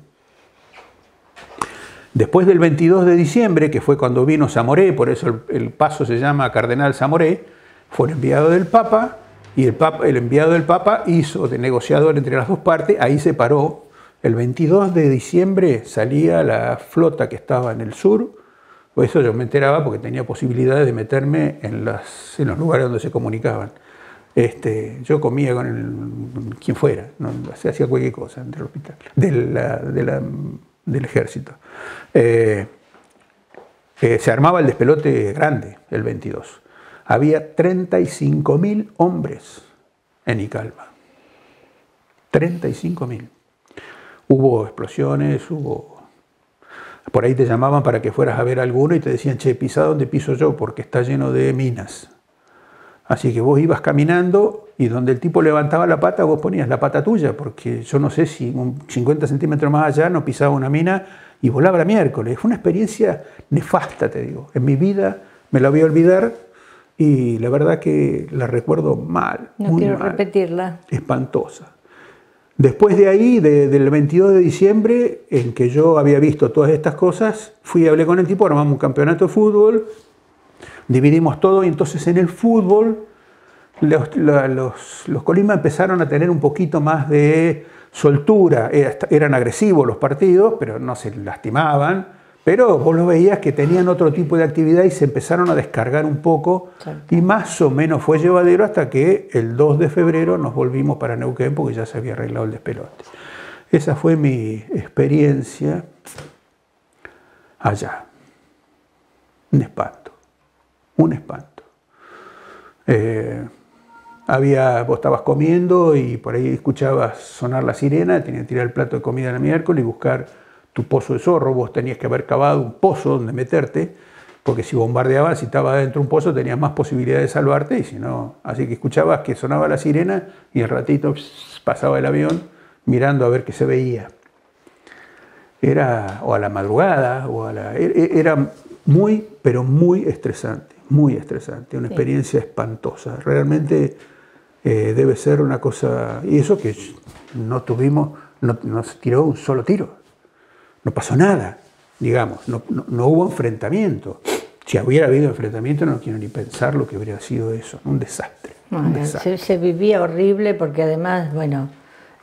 Después del 22 de diciembre, que fue cuando vino Zamoré, por eso el, paso se llama Cardenal Zamoré, fue el enviado del Papa y el, Papa, el enviado del Papa hizo de negociador entre las dos partes, ahí se paró. El 22 de diciembre salía la flota que estaba en el sur, por eso yo me enteraba porque tenía posibilidades de meterme en, las, en los lugares donde se comunicaban. Este, yo comía con el, quien fuera, no, hacía cualquier cosa del hospital, de la del ejército. Eh, eh, se armaba el despelote grande el 22. Había 35.000 hombres en Icalma. 35.000. Hubo explosiones, hubo... Por ahí te llamaban para que fueras a ver alguno y te decían, che, pisa donde piso yo porque está lleno de minas. Así que vos ibas caminando y donde el tipo levantaba la pata, vos ponías la pata tuya, porque yo no sé si 50 centímetros más allá no pisaba una mina y volaba la miércoles. Fue una experiencia nefasta, te digo. En mi vida me la voy a olvidar y la verdad que la recuerdo mal. No quiero repetirla. Espantosa. Después de ahí, del 22 de diciembre, en que yo había visto todas estas cosas, fui y hablé con el tipo, armamos un campeonato de fútbol, dividimos todo y entonces en el fútbol los, los, Colima empezaron a tener un poquito más de soltura, eran agresivos los partidos, pero no se lastimaban, pero vos lo veías que tenían otro tipo de actividad y se empezaron a descargar un poco y más o menos fue llevadero hasta que el 2 de febrero nos volvimos para Neuquén porque ya se había arreglado el despelote. Esa fue mi experiencia allá. Un espanto un espanto. Eh, había, vos estabas comiendo y por ahí escuchabas sonar la sirena, tenías que tirar el plato de comida en el miércoles y buscar tu pozo de zorro, vos tenías que haber cavado un pozo donde meterte, porque si bombardeabas, si estaba dentro de un pozo, tenías más posibilidades de salvarte, y si no, así que escuchabas que sonaba la sirena y el ratito pasaba el avión mirando a ver qué se veía. Era, o a la madrugada, o a la, e- e- era muy, pero muy estresante, muy estresante, una Sí. experiencia espantosa. Realmente eh, debe ser una cosa, y eso que no tuvimos, no, no se tiró un solo tiro, no pasó nada, digamos, no, no- no hubo enfrentamiento. Si hubiera habido enfrentamiento, no quiero ni pensar lo que habría sido eso, un desastre. un Bueno, desastre. se, se vivía horrible porque además, bueno,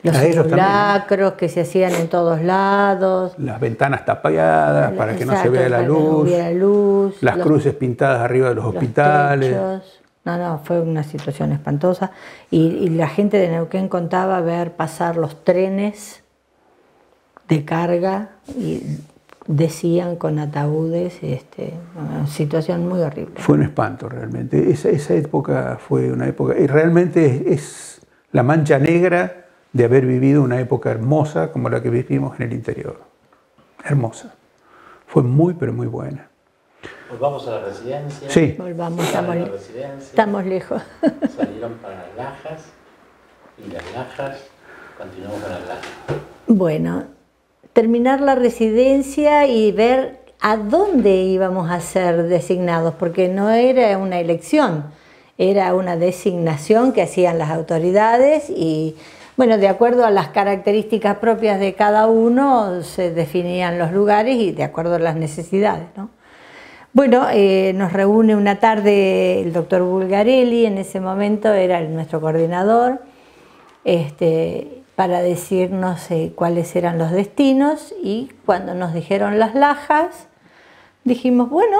los ¿no? simulacros que se hacían en todos lados. Las ventanas tapadas para que no se Exacto, vea la no luz, hubiera luz, las los- cruces pintadas arriba de los, los hospitales. techos. No, no, fue una situación espantosa. Y, y la gente de Neuquén contaba ver pasar los trenes de carga y decían con ataúdes, este, una situación muy horrible. Fue un espanto realmente. Esa, esa época fue una época, y realmente es, es la mancha negra de haber vivido una época hermosa como la que vivimos en el interior. Hermosa. Fue muy, pero muy buena. Volvamos a la residencia. Sí. Volvamos, estamos, la residencia, estamos lejos. salieron para las lajas y las lajas, continuamos con las lajas. Bueno, terminar la residencia y ver a dónde íbamos a ser designados, porque no era una elección, era una designación que hacían las autoridades y, bueno, de acuerdo a las características propias de cada uno se definían los lugares y de acuerdo a las necesidades, ¿no? Bueno, eh, nos reúne una tarde el doctor Bulgarelli, en ese momento era nuestro coordinador, este, para decirnos eh, cuáles eran los destinos y cuando nos dijeron las lajas, dijimos, bueno,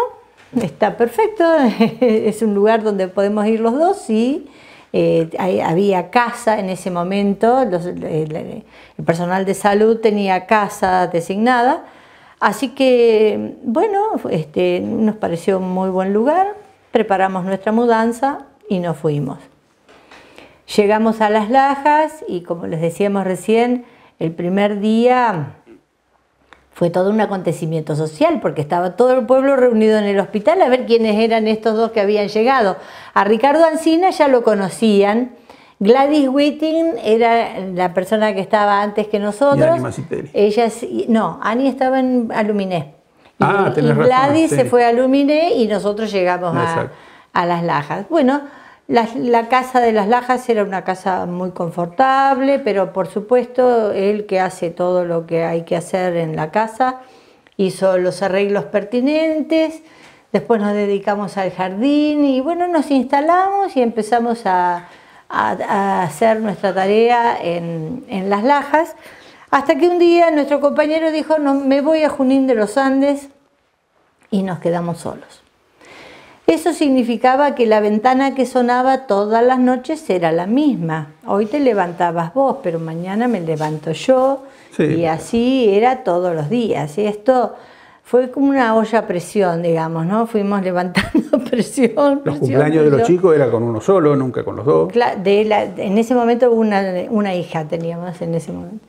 está perfecto, es un lugar donde podemos ir los dos y eh, había casa en ese momento, el, el personal de salud tenía casa designada, así que bueno, este, nos pareció un muy buen lugar, preparamos nuestra mudanza y nos fuimos. Llegamos a Las Lajas y como les decíamos recién, el primer día fue todo un acontecimiento social porque estaba todo el pueblo reunido en el hospital a ver quiénes eran estos dos que habían llegado. A Ricardo Ancina ya lo conocían. Gladys Whiting era la persona que estaba antes que nosotros. Y. Ella no, Ani estaba en Aluminé. Y, Ah, y razón, Gladys sí. se fue a Aluminé y nosotros llegamos a Las Lajas. Bueno, la, casa de Las Lajas era una casa muy confortable, pero por supuesto él que hace todo lo que hay que hacer en la casa, hizo los arreglos pertinentes, después nos dedicamos al jardín y bueno, nos instalamos y empezamos a hacer nuestra tarea en, en Las Lajas, hasta que un día nuestro compañero dijo, no, me voy a Junín de los Andes y nos quedamos solos. Eso significaba que la ventana que sonaba todas las noches era la misma. Hoy te levantabas vos, pero mañana me levanto yo. Sí. Y así era todos los días. Y esto fue como una olla a presión, digamos, ¿no? Fuimos levantando presión. Los presión, cumpleaños de los chicos era con uno solo, nunca con los dos. De la- en ese momento una, una hija teníamos en ese momento.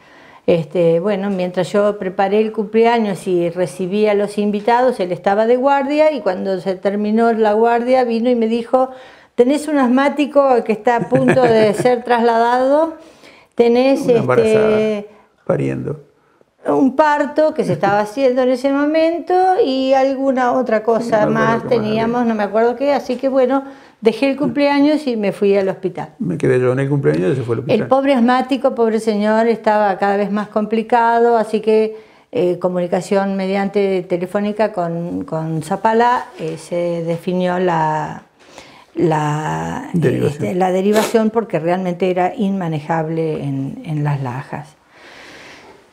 Este, bueno, mientras yo preparé el cumpleaños y recibí a los invitados, él estaba de guardia y cuando se terminó la guardia vino y me dijo, tenés un asmático que está a punto de ser trasladado, tenés este, pariendo. un parto que se estaba haciendo en ese momento y alguna otra cosa No más teníamos, no me acuerdo qué, así que bueno, dejé el cumpleaños y me fui al hospital. Me quedé yo en el cumpleaños y se fue al hospital. El pobre asmático, pobre señor, estaba cada vez más complicado, así que eh, comunicación mediante telefónica con, con Zapala eh, se definió la, la, Derivación. este, la derivación porque realmente era inmanejable en, en las lajas.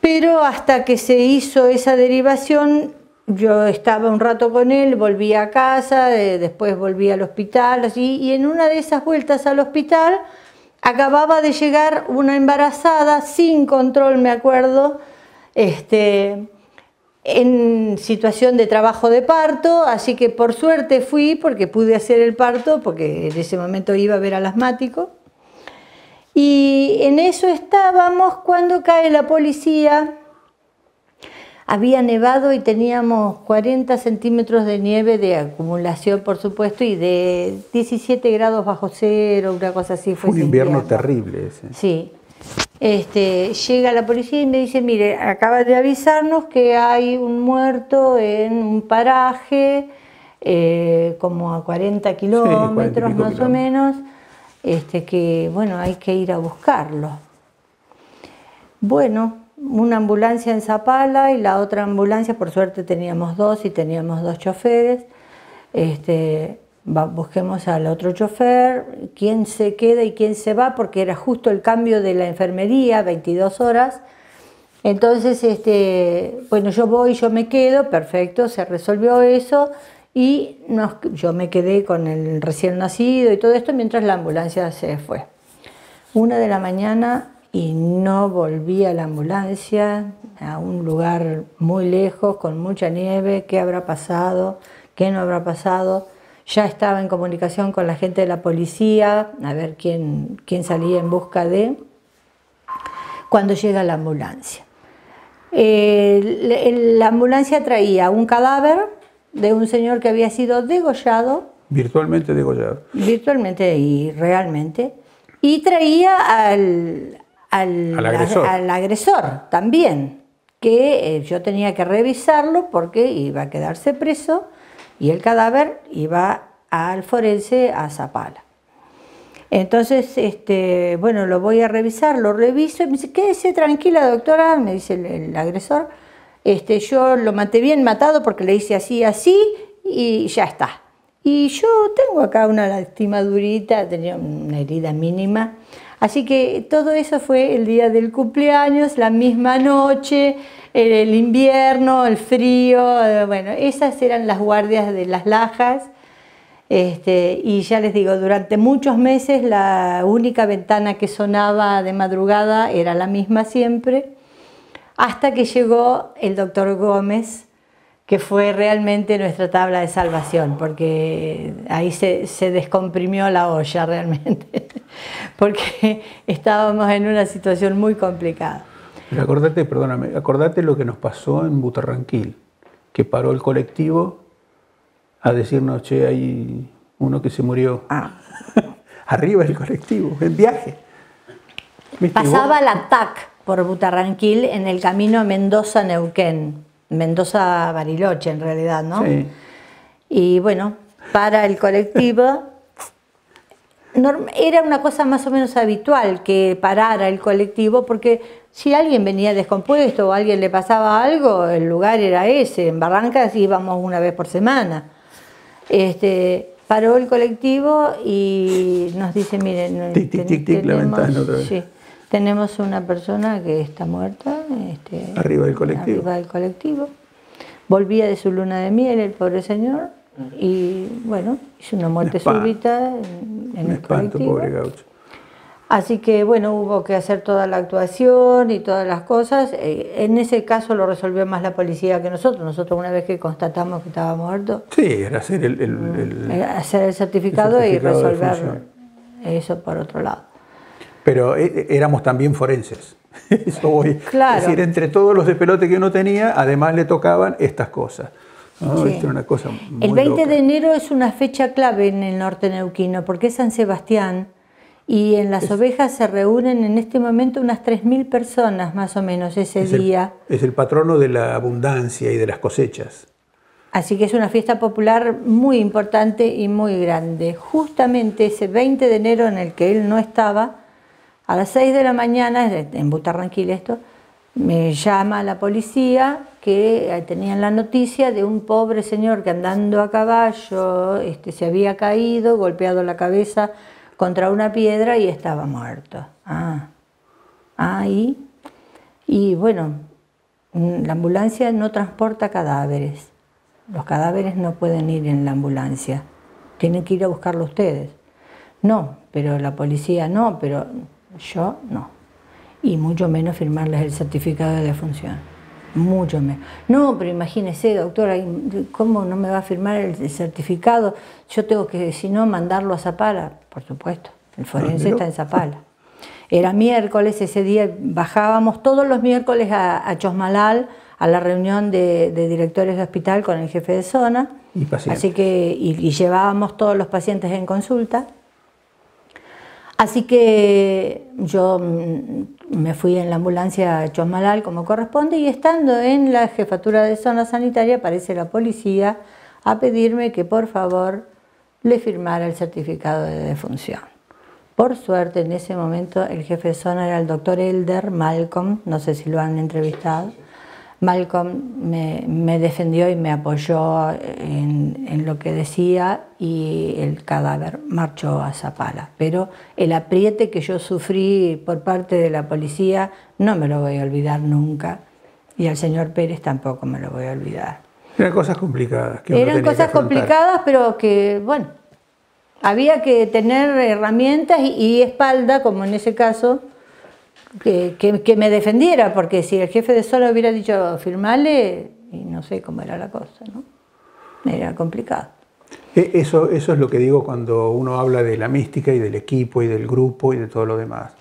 Pero hasta que se hizo esa derivación, yo estaba un rato con él, volví a casa, después volví al hospital, y en una de esas vueltas al hospital acababa de llegar una embarazada sin control, me acuerdo, este, en situación de trabajo de parto, así que por suerte fui porque pude hacer el parto, porque en ese momento iba a ver al asmático. Y en eso estábamos cuando cae la policía. Había nevado y teníamos 40 centímetros de nieve de acumulación, por supuesto, y de 17 grados bajo cero, una cosa así. Fue un invierno terrible ese. Sí. Este, llega la policía y me dice, mire, acaba de avisarnos que hay un muerto en un paraje, eh, como a 40 kilómetros más o menos, este, que bueno, hay que ir a buscarlo. Bueno, una ambulancia en Zapala y la otra ambulancia, por suerte teníamos dos y teníamos dos choferes. Este, busquemos al otro chofer, quién se queda y quién se va, porque era justo el cambio de la enfermería, 22 horas. Entonces, este, bueno, yo voy, yo me quedo, perfecto, se resolvió eso y yo me quedé con el recién nacido y todo esto mientras la ambulancia se fue. Una de la mañana y no volví a la ambulancia, a un lugar muy lejos, con mucha nieve, qué habrá pasado, qué no habrá pasado ya estaba en comunicación con la gente de la policía, a ver quién, quién salía en busca de, cuando llega la ambulancia. la ambulancia traía un cadáver de un señor que había sido degollado. Virtualmente degollado. Virtualmente y realmente. Y traía al, al, agresor. también, que eh, yo tenía que revisarlo porque iba a quedarse preso y el cadáver iba al forense a Zapala. Entonces, este, bueno, lo voy a revisar, lo reviso y me dice, quédese tranquila doctora, me dice el, agresor, este, yo lo maté bien matado porque le hice así, así y ya está. Y yo tengo acá una lastimadurita, tenía una herida mínima. Así que todo eso fue el día del cumpleaños, la misma noche, el, invierno, el frío, eh, bueno, esas eran las guardias de las lajas. Este, y ya les digo, durante muchos meses la única ventana que sonaba de madrugada era la misma siempre, hasta que llegó el doctor Gómez, que fue realmente nuestra tabla de salvación, porque ahí se, se descomprimió la olla realmente, porque estábamos en una situación muy complicada. Pero acordate, perdóname, acordate lo que nos pasó en Butarranquil, que paró el colectivo a decirnos, che, hay uno que se murió ah. arriba del colectivo, en viaje. Pasaba la TAC por Butarranquil en el camino Mendoza-Neuquén, Mendoza-Bariloche en realidad, ¿no? Sí. Y bueno, para el colectivo era una cosa más o menos habitual que parara el colectivo porque si alguien venía descompuesto o a alguien le pasaba algo, el lugar era ese. En Barrancas íbamos una vez por semana. Este, paró el colectivo y nos dice, miren, tenemos, una persona que está muerta. Este, arriba del colectivo. Arriba del colectivo. Volvía de su luna de miel el pobre señor y bueno, hizo una muerte súbita en, el colectivo. Pobre gaucho. Así que bueno, hubo que hacer toda la actuación y todas las cosas. Eh, en ese caso lo resolvió más la policía que nosotros. Nosotros una vez que constatamos que estaba muerto... Sí, era hacer el, hacer el certificado, y resolver eso por otro lado. Pero eh, éramos también forenses. Eso voy. Claro. Es decir, entre todos los de pelote que uno tenía, además le tocaban estas cosas. una cosa el 20 de enero es una fecha clave en el norte neuquino, porque es San Sebastián y en las ovejas se reúnen en este momento unas 3.000 personas más o menos ese día. es el patrono de la abundancia y de las cosechas. Así que es una fiesta popular muy importante y muy grande. Justamente ese 20 de enero en el que él no estaba, a las 6 de la mañana, en Butarranquil esto, me llama la policía que eh, tenían la noticia de un pobre señor que andando a caballo este, se había caído, golpeado la cabeza contra una piedra y estaba muerto. Ah, ahí. Y bueno, mm, la ambulancia no transporta cadáveres. Los cadáveres no pueden ir en la ambulancia. Tienen que ir a buscarlo ustedes. No, pero la policía no, pero yo no. Y mucho menos firmarles el certificado de defunción. Mucho menos. No, pero imagínese, doctora, ¿cómo no me va a firmar el certificado? Yo tengo que, si no, mandarlo a Zapala. Por supuesto, el forense está en Zapala. Era miércoles, ese día bajábamos todos los miércoles a, Chosmalal a la reunión de, directores de hospital con el jefe de zona. Y Así que, y llevábamos todos los pacientes en consulta. Así que yo mm, me fui en la ambulancia a Chosmalal como corresponde y estando en la jefatura de zona sanitaria aparece la policía a pedirme que por favor le firmara el certificado de defunción. Por suerte en ese momento el jefe de zona era el doctor Elder Malcolm, no sé si lo han entrevistado. Malcolm me, defendió y me apoyó en, lo que decía y el cadáver marchó a Zapala. Pero el apriete que yo sufrí por parte de la policía no me lo voy a olvidar nunca y al señor Pérez tampoco me lo voy a olvidar. Eran cosas complicadas. Eran cosas complicadas, pero que, bueno, había que tener herramientas y espalda, como en ese caso, que, me defendiera, porque si el jefe de zona hubiera dicho firmale, y no sé cómo era la cosa, ¿no? Era complicado. E, eso, eso es lo que digo cuando uno habla de la mística y del equipo y del grupo y de todo lo demás.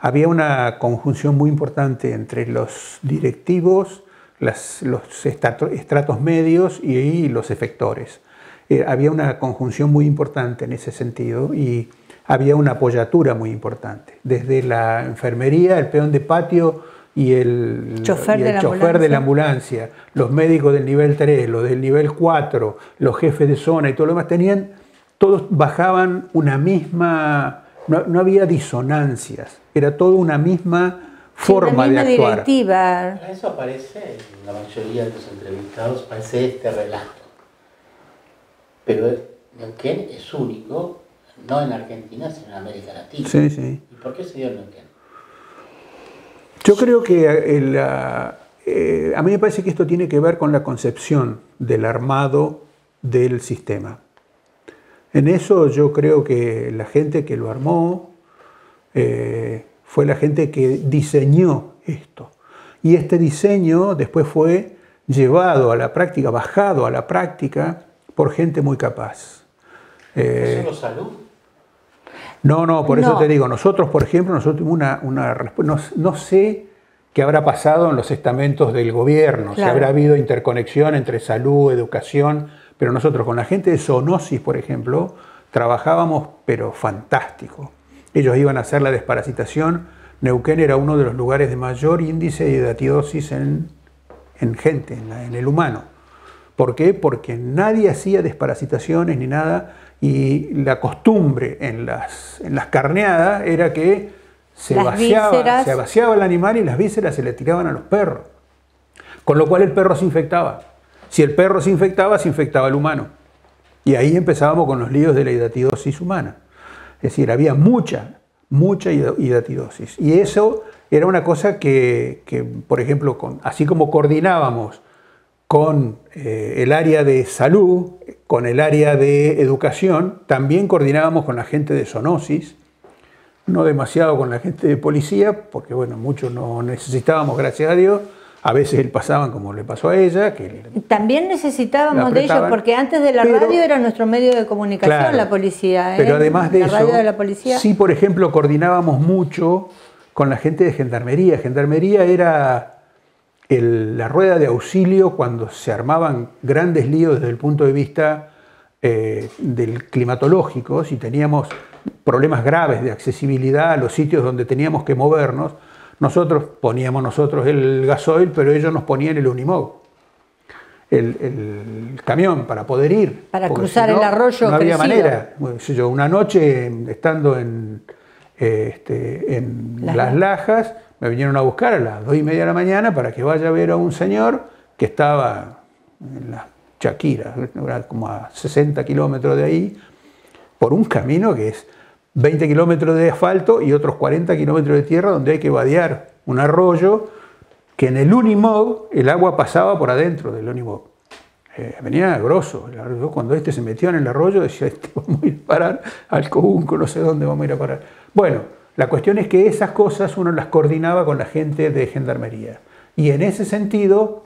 Había una conjunción muy importante entre los directivos, los estratos medios y, los efectores. Eh, había una conjunción muy importante en ese sentido y había una apoyatura muy importante. Desde la enfermería, el peón de patio y el chofer, de, la ambulancia, los médicos del nivel 3, los del nivel 4, los jefes de zona y todo lo demás, tenían, todos bajaban una misma, no, había disonancias, era todo una misma forma de actuar. Directiva. Eso aparece en la mayoría de los entrevistados, parece este relato. Pero Neuquén es único no en Argentina, sino en América Latina. Sí, sí. ¿Y por qué se dio en Neuquén? Yo creo que eh, a mí me parece que esto tiene que ver con la concepción del armado del sistema. En eso yo creo que la gente que lo armó eh, fue la gente que diseñó esto. Y este diseño después fue llevado a la práctica, bajado a la práctica por gente muy capaz. Eh, ¿No solo salud? No, no, por eso te digo, nosotros, por ejemplo, nosotros tuvimos una, una no, no, sé qué habrá pasado en los estamentos del gobierno, si habrá habido interconexión entre salud, educación, pero nosotros con la gente de zoonosis, por ejemplo, trabajábamos, pero fantástico. Ellos iban a hacer la desparasitación. Neuquén era uno de los lugares de mayor índice de datidosis en, en gente, en, en el humano. ¿Por qué? Porque nadie hacía desparasitaciones ni nada y la costumbre en las, en las carneadas era que se vaciaba, se vaciaba el animal y las vísceras se le tiraban a los perros. Con lo cual el perro se infectaba. Si el perro se infectaba, se infectaba el humano. Y ahí empezábamos con los líos de la hidatidosis humana. Es decir, había mucha, mucha hidatidosis. Y eso era una cosa que, por ejemplo, con, así como coordinábamos con eh, el área de salud, con el área de educación, también coordinábamos con la gente de zoonosis, no demasiado con la gente de policía, porque bueno, muchos no necesitábamos, gracias a Dios, a veces pasaban como le pasó a ella. Que También necesitábamos de ellos, porque antes de la radio era nuestro medio de comunicación la policía. ¿eh? Pero además de la eso, radio de la policía. sí, por ejemplo, coordinábamos mucho con la gente de Gendarmería. Gendarmería era la rueda de auxilio cuando se armaban grandes líos desde el punto de vista eh, del climatológico, si teníamos problemas graves de accesibilidad a los sitios donde teníamos que movernos, nosotros poníamos nosotros el gasoil, pero ellos nos ponían el Unimog, el, camión para poder ir. Para cruzar el arroyo. No había manera. yo, una noche estando en, este, en las lajas, me vinieron a buscar a las dos y media de la mañana para que vaya a ver a un señor que estaba en la Shakira, como a 60 kilómetros de ahí, por un camino que es 20 kilómetros de asfalto y otros 40 kilómetros de tierra donde hay que vadear un arroyo que en el Unimog el agua pasaba por adentro del Unimog. Eh, venía grosso. Cuando este se metió en el arroyo decía, este, vamos a ir a parar al Cobunco, no sé dónde vamos a ir a parar. Bueno, la cuestión es que esas cosas uno las coordinaba con la gente de gendarmería. Y en ese sentido,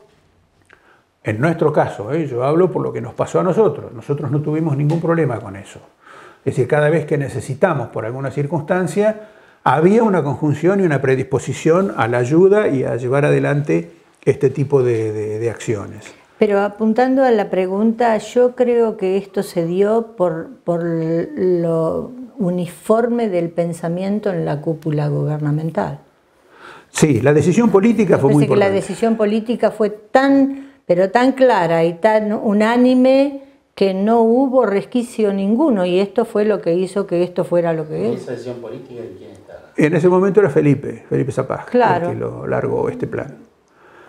en nuestro caso, ¿eh? yo hablo por lo que nos pasó a nosotros, nosotros no tuvimos ningún problema con eso. Es decir, cada vez que necesitamos por alguna circunstancia, había una conjunción y una predisposición a la ayuda y a llevar adelante este tipo de, acciones. Pero apuntando a la pregunta, yo creo que esto se dio por, por lo uniforme del pensamiento en la cúpula gubernamental. Sí, la decisión política fue muy que la decisión política fue tan, pero tan clara y tan unánime que no hubo resquicio ninguno y esto fue lo que hizo que esto fuera lo que es. ¿Esa decisión política de quién estaba? En ese momento era Felipe, Felipe Zapaz, claro. el que lo largó este plan.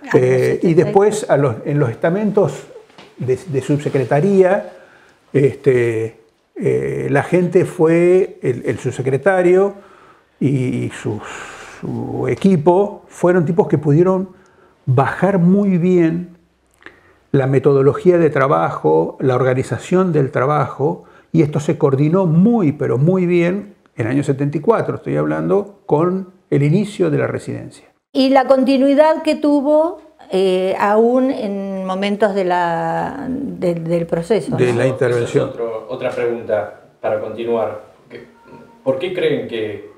Ah, eh, y después en los estamentos de, subsecretaría, este, eh, la gente fue, el, subsecretario y su equipo fueron tipos que pudieron bajar muy bien la metodología de trabajo, la organización del trabajo, y esto se coordinó muy, pero muy bien en el año 74, estoy hablando, con el inicio de la residencia. Y la continuidad que tuvo eh, aún en momentos de la, del proceso. De la intervención. otra pregunta para continuar. ¿Por qué creen que,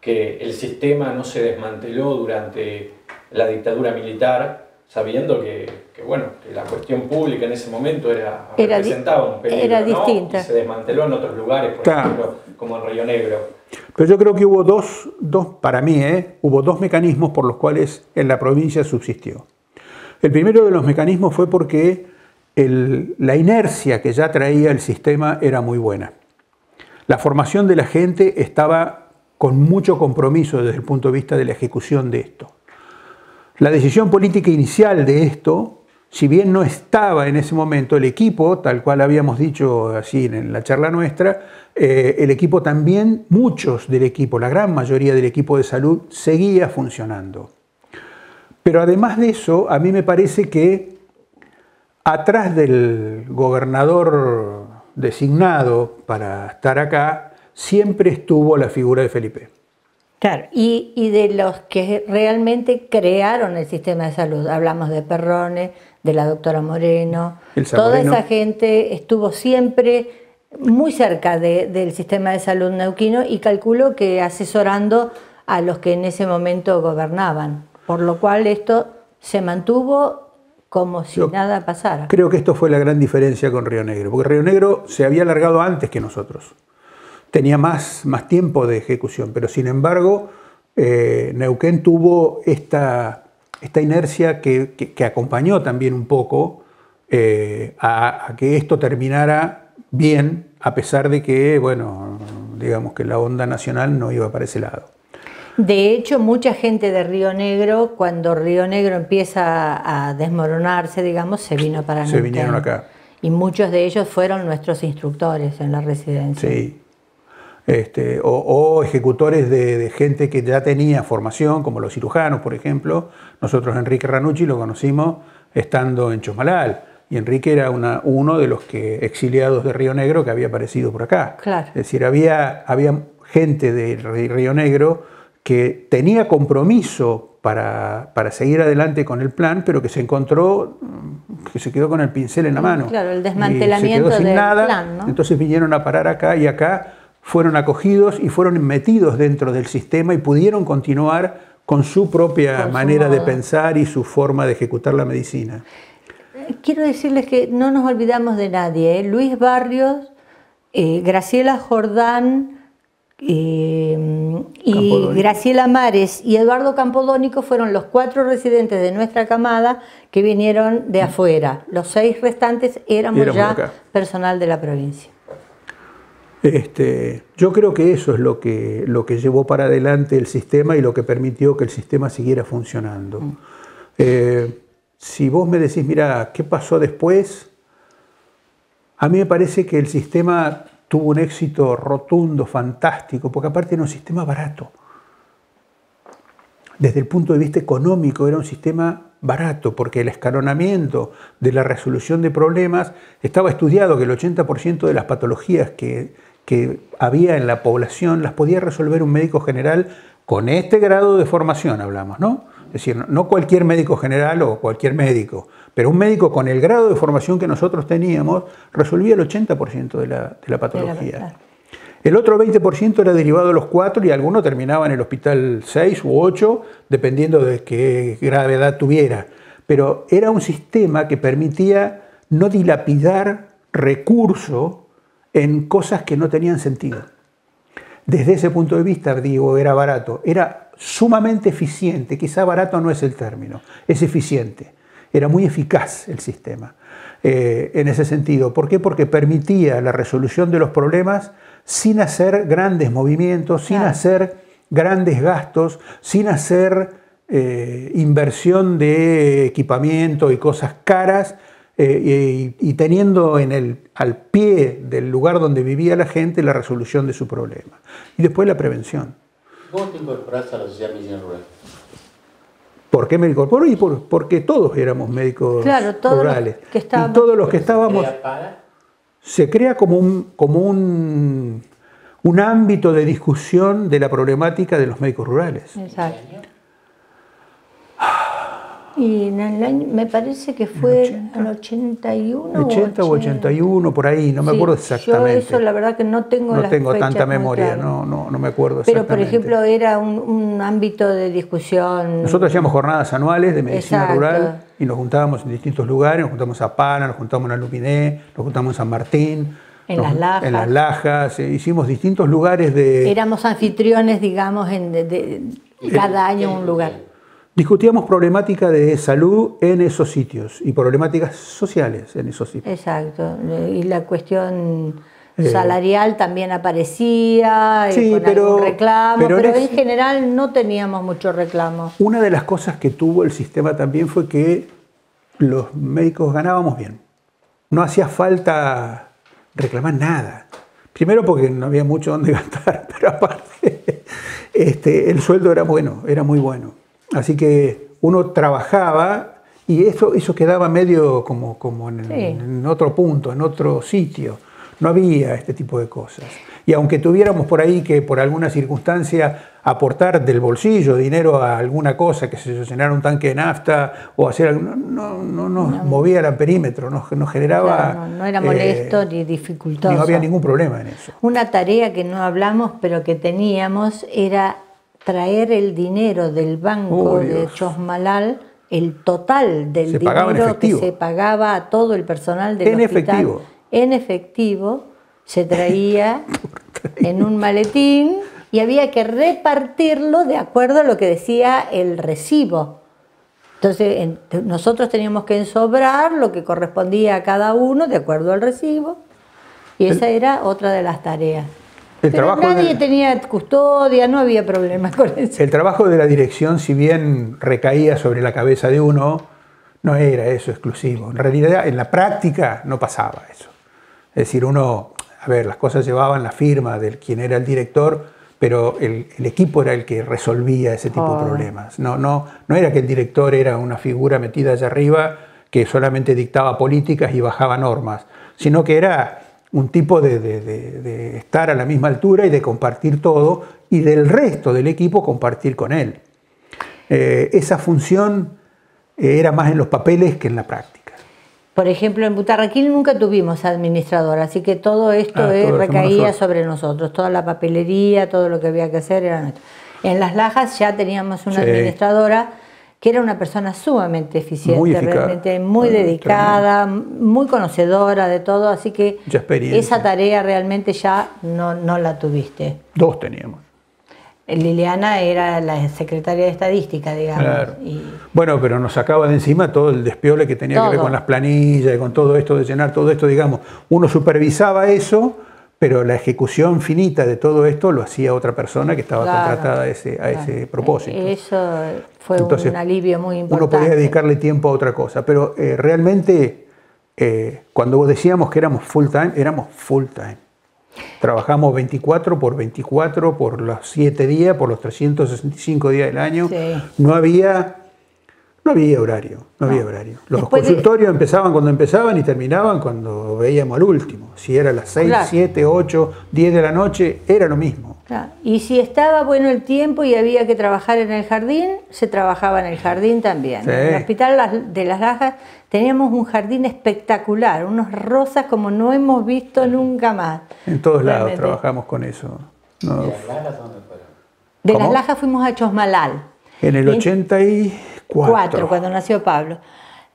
que el sistema no se desmanteló durante la dictadura militar sabiendo que, bueno, que la cuestión pública en ese momento era, representaba un peligro, era distinta. se desmanteló en otros lugares, por ejemplo, como en Río Negro. Pero yo creo que hubo dos, dos para mí, ¿eh? hubo dos mecanismos por los cuales en la provincia subsistió. El primero de los mecanismos fue porque la inercia que ya traía el sistema era muy buena. La formación de la gente estaba con mucho compromiso desde el punto de vista de la ejecución de esto. La decisión política inicial de esto, si bien no estaba en ese momento el equipo, tal cual habíamos dicho así en la charla nuestra, eh, el equipo también, muchos del equipo, la gran mayoría del equipo de salud seguía funcionando. Pero además de eso, a mí me parece que atrás del gobernador designado para estar acá, siempre estuvo la figura de Felipe. Claro, y, de los que realmente crearon el sistema de salud. Hablamos de Perrone, de la doctora Moreno. Toda esa gente estuvo siempre muy cerca del sistema de salud neuquino y calculo que asesorando a los que en ese momento gobernaban. Por lo cual esto se mantuvo como si nada pasara. Creo que esto fue la gran diferencia con Río Negro, porque Río Negro se había alargado antes que nosotros tenía más, más tiempo de ejecución, pero sin embargo eh, Neuquén tuvo esta, esta inercia que, acompañó también un poco eh, a, que esto terminara bien, a pesar de que, bueno, digamos que la onda nacional no iba para ese lado. De hecho, mucha gente de Río Negro, cuando Río Negro empieza a desmoronarse, digamos, se vino para Se vinieron acá. Y muchos de ellos fueron nuestros instructores en la residencia. Sí, este, o, ejecutores de, gente que ya tenía formación, como los cirujanos, por ejemplo. Nosotros Enrique Ranucci lo conocimos estando en Chomalal. Y Enrique era uno de los que, exiliados de Río Negro que había aparecido por acá. Es decir, había, había gente de Río Negro que tenía compromiso para, seguir adelante con el plan, pero que se encontró, que se quedó con el pincel en la mano. Claro, el desmantelamiento del nada, plan. Entonces vinieron a parar acá y acá fueron acogidos y fueron metidos dentro del sistema y pudieron continuar con su propia manera de pensar y su forma de ejecutar la medicina. Quiero decirles que no nos olvidamos de nadie. ¿eh? Luis Barrios, eh, Graciela Jordán eh, y Graciela Mares y Eduardo Campodónico fueron los cuatro residentes de nuestra camada que vinieron de afuera. Los seis restantes éramos, ya personal de la provincia. Este, yo creo que eso es lo que, lo que llevó para adelante el sistema y lo que permitió que el sistema siguiera funcionando. Mm. Eh, si vos me decís, mira, ¿qué pasó después? A mí me parece que el sistema tuvo un éxito rotundo, fantástico, porque aparte era un sistema barato. Desde el punto de vista económico era un sistema barato, porque el escalonamiento de la resolución de problemas estaba estudiado que el 80% de las patologías que que había en la población las podía resolver un médico general con este grado de formación, hablamos, ¿no? Es decir, no cualquier médico general o cualquier médico, pero un médico con el grado de formación que nosotros teníamos resolvía el 80% de la, de la patología. El otro 20% era derivado de los cuatro y alguno terminaba en el hospital 6 u 8, dependiendo de qué gravedad tuviera. Pero era un sistema que permitía no dilapidar recurso en cosas que no tenían sentido. desde ese punto de vista, digo, era barato. Era sumamente eficiente, quizá barato no es el término, es eficiente. Era muy eficaz el sistema eh, en ese sentido. ¿Por qué? Porque permitía la resolución de los problemas sin hacer grandes movimientos, sin hacer grandes gastos, sin hacer eh, inversión de equipamiento y cosas caras eh, y, teniendo en el, al pie del lugar donde vivía la gente la resolución de su problema. Y después la prevención. ¿Cómo te incorporaste a la sociedad rural? ¿Por qué me incorporé? Y porque todos éramos médicos claro, todos rurales. que y todos los que estábamos... Se crea como un, como un, un ámbito de discusión de la problemática de los médicos rurales. Exacto. Y en el año, me parece que fue en el 81. 80 o 81, por ahí, no me acuerdo exactamente. Yo eso la verdad que no tengo No tengo tanta memoria, no, no, no, me acuerdo Pero por ejemplo era un, ámbito de discusión. Nosotros hacíamos jornadas anuales de medicina rural y nos juntábamos en distintos lugares, nos juntamos a Pana, nos juntamos en Aluminé, nos juntamos en San Martín. En las lajas. En las lajas, eh, hicimos distintos lugares de... Éramos anfitriones, digamos, en de, cada año un lugar. Discutíamos problemática de salud en esos sitios y problemáticas sociales en esos sitios. Exacto. Y la cuestión eh, salarial también aparecía, sí, con pero, reclamo, pero, en, general no teníamos muchos reclamos. Una de las cosas que tuvo el sistema también fue que los médicos ganábamos bien. No hacía falta reclamar nada. Primero porque no había mucho donde gastar, pero aparte este, el sueldo era bueno, era muy bueno. Así que uno trabajaba y eso, eso quedaba medio como, como en, otro punto, en otro sitio. No había este tipo de cosas. Y aunque tuviéramos por ahí que por alguna circunstancia aportar del bolsillo dinero a alguna cosa, que se llenara un tanque de nafta o hacer algo, no, no, nos movía el perímetro, nos, nos generaba... no, era molesto eh, ni dificultoso. No había ningún problema en eso. Una tarea que no hablamos pero que teníamos era traer el dinero del banco de Chosmalal, el total del dinero que se pagaba a todo el personal del en efectivo. en efectivo, se traía en un maletín y había que repartirlo de acuerdo a lo que decía el recibo. Entonces, nosotros teníamos que ensobrar lo que correspondía a cada uno de acuerdo al recibo, y esa era otra de las tareas. Pero nadie tenía custodia, no había problemas con eso. El trabajo de la dirección, si bien recaía sobre la cabeza de uno, no era eso exclusivo. En realidad, en la práctica no pasaba eso. Es decir, uno, a ver, las cosas llevaban la firma de quien era el director, pero el, equipo era el que resolvía ese tipo de oh. problemas. No, no, no era que el director era una figura metida allá arriba que solamente dictaba políticas y bajaba normas, sino que era un tipo de, estar a la misma altura y de compartir todo y del resto del equipo compartir con él. Eh, esa función eh, era más en los papeles que en la práctica. Por ejemplo, en Butarraquil nunca tuvimos administrador, así que todo esto ah, recaía sobre nosotros, toda la papelería, todo lo que había que hacer era nuestro. En las lajas ya teníamos una administradora que era una persona sumamente eficiente, realmente muy dedicada, muy conocedora de todo, así que esa tarea realmente ya no, no la tuviste. Dos teníamos. Liliana era la secretaria de estadística, digamos. Bueno, pero nos sacaba de encima todo el despiole que tenía que ver con las planillas, y con todo esto de llenar todo esto, digamos. Uno supervisaba eso pero la ejecución finita de todo esto lo hacía otra persona que estaba contratada a ese, a ese propósito. Eso fue un alivio muy importante. Uno podía dedicarle tiempo a otra cosa, pero eh, realmente eh, cuando decíamos que éramos full time, éramos full time. Trabajamos 24 por 24 por los 7 días, por los 365 días del año. No había no había horario, no, había horario. Los consultorios empezaban cuando empezaban y terminaban cuando veíamos al último. Si era las 6, 7, 8, 10 de la noche, era lo mismo. Y si estaba bueno el tiempo y había que trabajar en el jardín, se trabajaba en el jardín también. En el Hospital de las Lajas teníamos un jardín espectacular, unos rosas como no hemos visto nunca más. En todos lados trabajamos con eso. ¿De las Lajas dónde fueron? De las Lajas fuimos a Chosmalal. En el 80 y cuatro, cuando nació Pablo.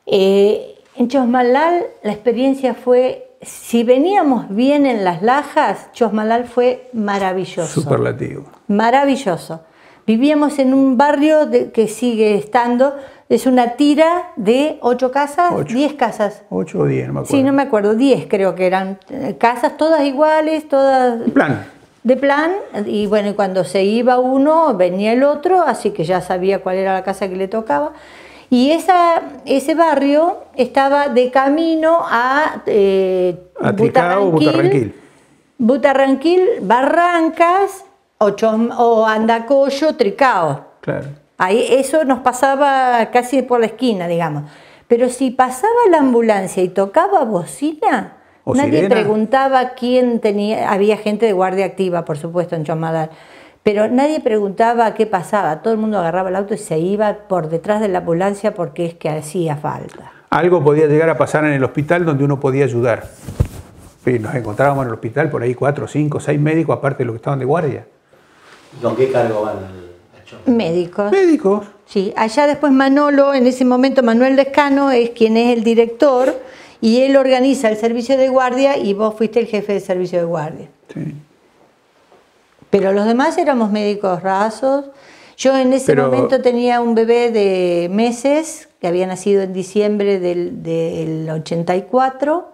Eh, en Chosmalal la experiencia fue si veníamos bien en las lajas, Chosmalal fue maravilloso. Superlativo. Maravilloso. Vivíamos en un barrio de- que sigue estando, es una tira de ocho casas, Ocho. diez casas. 8 o 10, no me acuerdo. Sí, no me acuerdo, diez creo que eran eh, casas todas iguales, todas plan, de plan, y bueno, cuando se iba uno, venía el otro, así que ya sabía cuál era la casa que le tocaba. Y esa, ese barrio estaba de camino a, eh, a Tricao, Butarranquil. Butarranquil, Barrancas o, Chom- o Andacoyo, Tricao. Claro. Ahí eso nos pasaba casi por la esquina, digamos. Pero si pasaba la ambulancia y tocaba bocina, O nadie sirena. preguntaba quién tenía. Había gente de guardia activa, por supuesto, en Chomadal. Pero nadie preguntaba qué pasaba. Todo el mundo agarraba el auto y se iba por detrás de la ambulancia porque es que hacía falta. Algo podía llegar a pasar en el hospital donde uno podía ayudar. Y nos encontrábamos en el hospital por ahí cuatro, cinco, seis médicos, aparte de los que estaban de guardia. ¿Y con qué cargo van? Médicos. Médicos. Sí, allá después Manolo, en ese momento Manuel Descano es quien es el director y él organiza el servicio de guardia y vos fuiste el jefe de servicio de guardia. Sí. Pero los demás éramos médicos rasos. Yo en ese Pero- momento tenía un bebé de meses que había nacido en diciembre del, del 84,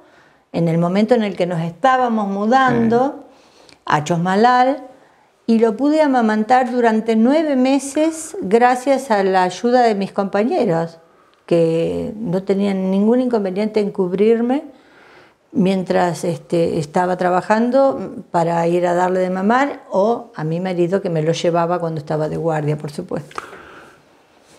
en el momento en el que nos estábamos mudando a Chosmalal, y lo pude amamantar durante nueve meses gracias a la ayuda de mis compañeros, que no tenían ningún inconveniente en cubrirme mientras este, estaba trabajando para ir a darle de mamar o a mi marido que me lo llevaba cuando estaba de guardia, por supuesto.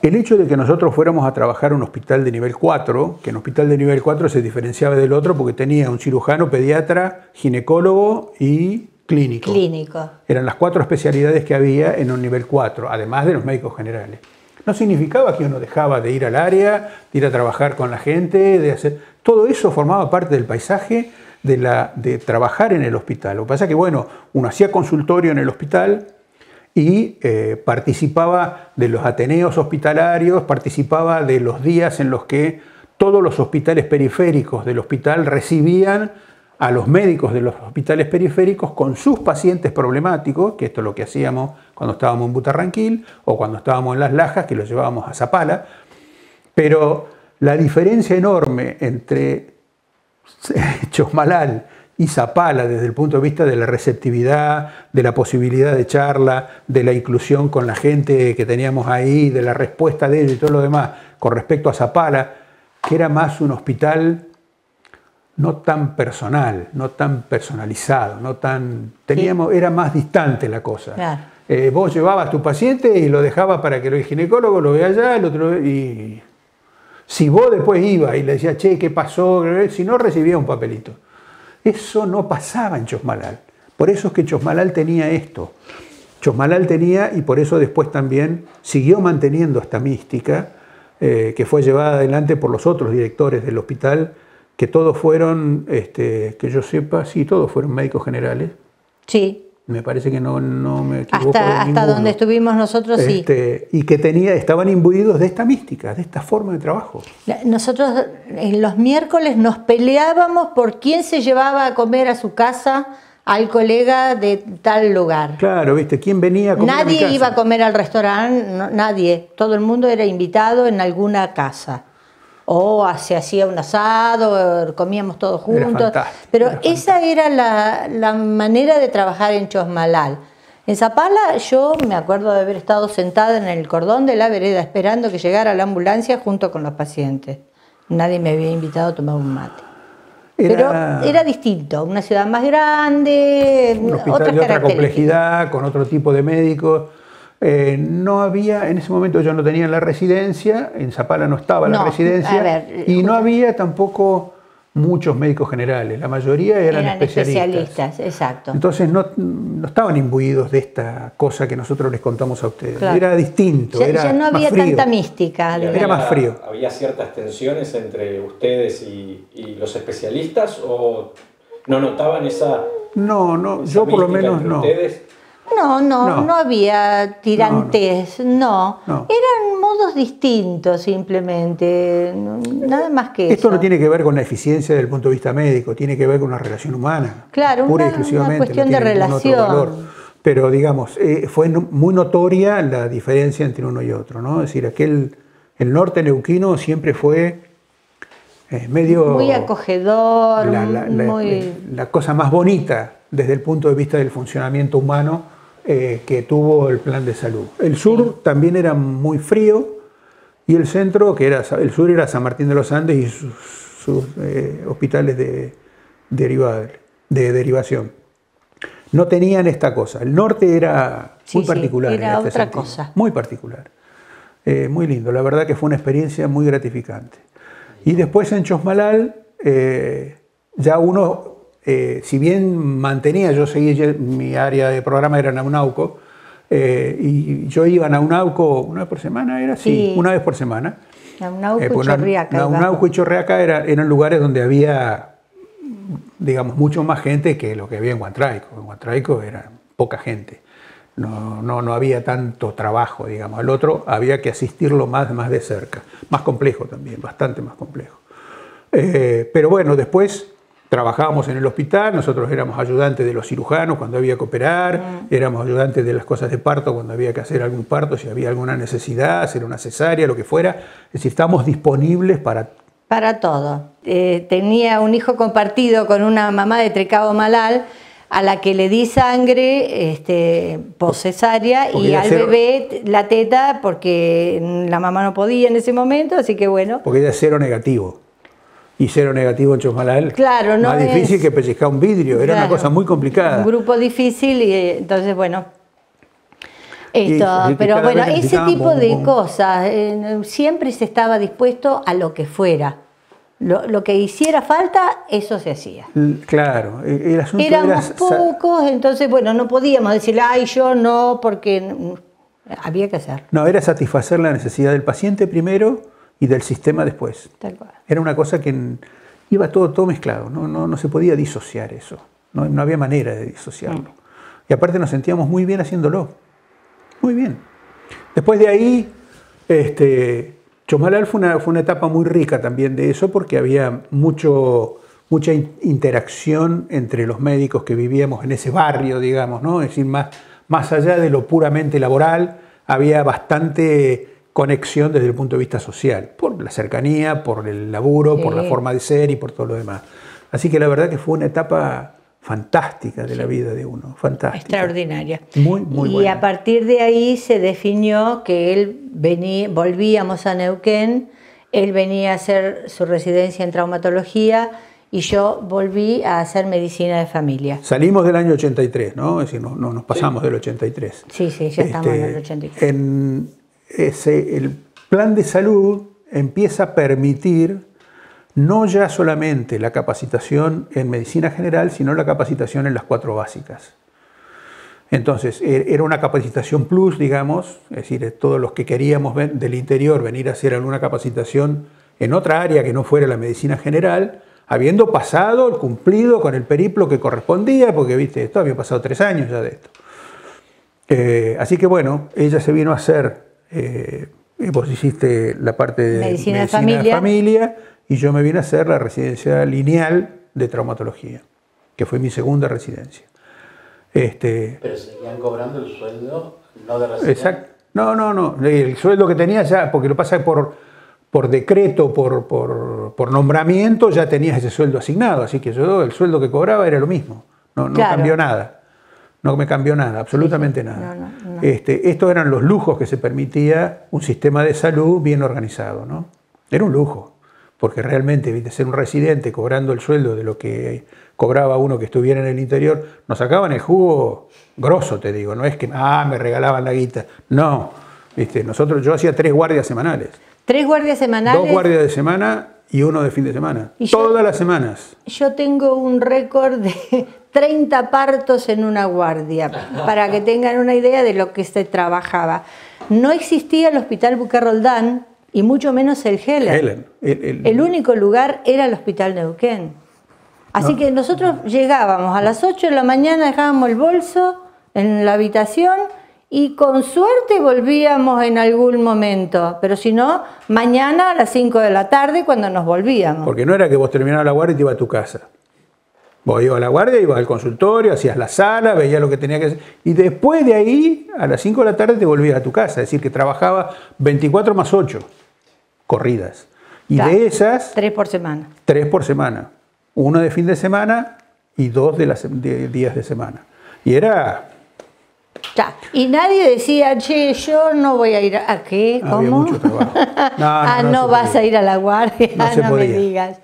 El hecho de que nosotros fuéramos a trabajar a un hospital de nivel 4, que en hospital de nivel 4 se diferenciaba del otro porque tenía un cirujano, pediatra, ginecólogo y clínico. Clínico. Eran las cuatro especialidades que había en un nivel 4, además de los médicos generales. No significaba que uno dejaba de ir al área, de ir a trabajar con la gente, de hacer... Todo eso formaba parte del paisaje de, la, de trabajar en el hospital. Lo que pasa es que, bueno, uno hacía consultorio en el hospital y eh, participaba de los ateneos hospitalarios, participaba de los días en los que todos los hospitales periféricos del hospital recibían a los médicos de los hospitales periféricos con sus pacientes problemáticos, que esto es lo que hacíamos cuando estábamos en Butarranquil o cuando estábamos en Las Lajas, que los llevábamos a Zapala, pero la diferencia enorme entre Chosmalal y Zapala desde el punto de vista de la receptividad, de la posibilidad de charla, de la inclusión con la gente que teníamos ahí, de la respuesta de ellos y todo lo demás, con respecto a Zapala, que era más un hospital no tan personal, no tan personalizado, no tan teníamos era más distante la cosa. Claro. Eh, vos llevabas a tu paciente y lo dejabas para que el ginecólogo lo vea allá, el otro y si vos después ibas y le decías, che, ¿qué pasó? Si no recibía un papelito. Eso no pasaba en Chosmalal. Por eso es que Chosmalal tenía esto. Chosmalal tenía, y por eso después también siguió manteniendo esta mística, eh, que fue llevada adelante por los otros directores del hospital, que todos fueron, este, que yo sepa, sí, todos fueron médicos generales. Sí, Me parece que no, no me equivoco. de hasta, hasta ninguno. donde estuvimos nosotros sí. Este, y que tenía, estaban imbuidos de esta mística, de esta forma de trabajo. Nosotros en los miércoles nos peleábamos por quién se llevaba a comer a su casa al colega de tal lugar. Claro, ¿viste? ¿Quién venía a comer a mi Nadie casa? iba a comer al restaurante, no- nadie. Todo el mundo era invitado en alguna casa. O se hacía un asado, comíamos todos juntos. Pero era esa era la, la manera de trabajar en Chosmalal. En Zapala yo me acuerdo de haber estado sentada en el cordón de la vereda esperando que llegara la ambulancia junto con los pacientes. Nadie me había invitado a tomar un mate. Era Pero era distinto, una ciudad más grande, un hospital otras de otra características. complejidad, con otro tipo de médicos. Eh, no había, en ese momento yo no tenía la residencia, en Zapala no estaba la No, residencia, ver, y no había tampoco muchos médicos generales, la mayoría eran, Eran especialistas, exacto. Entonces no, no estaban imbuidos de esta cosa que nosotros les contamos a ustedes. Claro. Era distinto, Ya, era ya no más había frío. tanta mística. Era más frío. ¿Había ciertas tensiones entre ustedes y, y los especialistas o no notaban esa, No, no, esa yo por lo menos entre no. ustedes? No, no, no, No. había tirantes, no, No. Eran modos distintos simplemente, nada más que Esto eso. no tiene que ver con la eficiencia desde el punto de vista médico, tiene que ver con una relación humana. Claro, pura y una- exclusivamente. una cuestión no de relación. Pero digamos, eh, fue muy notoria la diferencia entre uno y otro, ¿no? Es decir, aquel, el norte neuquino siempre fue eh, medio... Muy acogedor, la, la- la- muy... la cosa más bonita desde el punto de vista del funcionamiento humano eh, que tuvo el plan de salud. El sur también era muy frío y el centro, que era el sur era San Martín de los Andes y sus, sus, eh, hospitales de, deriva- de derivación. No tenían esta cosa. El norte era Sí, muy sí, particular. era en este otra sentido. cosa. Muy particular. Eh, muy lindo. La verdad que fue una experiencia muy gratificante. Y después en Chosmalal, ya uno, eh, si bien mantenía, yo seguía, mi área de programa era Naunauco, eh, y yo iba a Naunauco una vez por semana, era así, Sí. una vez por semana. Naunauco y pues, Na- Chorriaca, Naunauco y Chorriaca era- eran lugares donde había, digamos, mucho más gente que lo que había en Guantraico. En Guantraico era poca gente. No, no, no había tanto trabajo, digamos. Al otro había que asistirlo más, más de cerca. Más complejo también, bastante más complejo. Eh, pero bueno, después trabajábamos en el hospital, nosotros éramos ayudantes de los cirujanos cuando había que operar, éramos ayudantes de las cosas de parto cuando había que hacer algún parto, si había alguna necesidad, hacer una cesárea, lo que fuera. Es decir, estamos disponibles para... Para todo. Eh, tenía un hijo compartido con una mamá de Trecabo Malal a la que le di sangre este, poscesárea y al cero- bebé la teta porque la mamá no podía en ese momento, así que bueno. porque ella es cero negativo. Y cero negativo en Chosmalal, Claro, no más difícil que pellizcar un vidrio, era una cosa muy complicada. Un grupo difícil y eh, entonces, bueno. Esto, pero bueno, ese tipo bom, de bom. cosas, eh, siempre se estaba dispuesto a lo que fuera. Lo, lo que hiciera falta, eso se hacía. Claro, e- el asunto. Éramos pocos, entonces, bueno, no podíamos decir, ay, yo no, porque mm, había que hacer. No, era satisfacer la necesidad del paciente primero y del sistema después. Tal cual. Era una cosa que iba todo, todo mezclado, no, no, no se podía disociar eso, no, no había manera de disociarlo. Y aparte nos sentíamos muy bien haciéndolo, muy bien. Después de ahí, este, Chosmalal fue una, fue una etapa muy rica también de eso porque había mucho, mucha in- interacción entre los médicos que vivíamos en ese barrio, digamos, ¿no? es decir, más, más allá de lo puramente laboral, había bastante conexión desde el punto de vista social, por la cercanía, por el laburo, por la Sí. forma de ser y por todo lo demás. Así que la verdad que fue una etapa fantástica de la vida de uno, fantástica. Extraordinaria. Muy, muy y buena. a partir de ahí se definió que él venía, volvíamos a Neuquén, él venía a hacer su residencia en traumatología y yo volví a hacer medicina de familia. Salimos del año 83, ¿no? Es decir, no, no nos pasamos del 83. Sí, sí, ya estamos en Este, el 83. en ese, el plan de salud empieza a permitir no ya solamente la capacitación en medicina general, sino la capacitación en las cuatro básicas. Entonces, e- era una capacitación plus, digamos, es decir, todos los que queríamos del interior venir a hacer alguna capacitación en otra área que no fuera la medicina general, habiendo pasado, cumplido con el periplo que correspondía, porque, viste, esto había pasado tres años ya de esto. Eh, así que bueno, ella se vino a hacer, eh, vos hiciste la parte de Medicina de medicina familia. familia, y yo me vine a hacer la residencia lineal de traumatología, que fue mi segunda residencia. Este, Pero seguían cobrando el sueldo, no de residencia. exacto. No, no, no. El sueldo que tenía ya, porque lo pasa por, por decreto, por, por, por nombramiento, ya tenías ese sueldo asignado. Así que yo el sueldo que cobraba era lo mismo. No, no Claro. cambió nada. No me cambió nada, absolutamente nada. No, no, no. Este, estos eran los lujos que se permitía un sistema de salud bien organizado. ¿no? Era un lujo, porque realmente ser un residente cobrando el sueldo de lo que cobraba uno que estuviera en el interior, nos sacaban el jugo grosso, te digo, no es que ah, me regalaban la guita, no. ¿viste? Nosotros, yo hacía tres guardias semanales, Tres guardias semanales. dos guardias de semana y uno de fin de semana, Y yo- todas las semanas. Yo tengo un récord de 30 partos en una guardia, para que tengan una idea de lo que se trabajaba. No existía el Hospital Buque Roldán y mucho menos el Heller. Helen, el- el- El único lugar era el Hospital Neuquén. Así que nosotros llegábamos a las 8 de la mañana, dejábamos el bolso en la habitación y con suerte volvíamos en algún momento, pero si no, mañana a las 5 de la tarde cuando nos volvíamos. Porque no era que vos terminabas la guardia y te ibas a tu casa. Vos ibas a la guardia, ibas al consultorio, hacías la sala, veías lo que tenía que hacer. Y después de ahí, a las 5 de la tarde te volvías a tu casa. Es decir, que trabajaba 24 más 8 corridas. Y Claro. de esas, Tres por semana. tres por semana. Uno de fin de semana y dos de, las, de días de semana. Y era, Ya. Y nadie decía, che, yo no voy a ir a, ¿a qué? había ¿Cómo? mucho trabajo. No, ah, no, vas podía. a ir a la guardia, No me digas.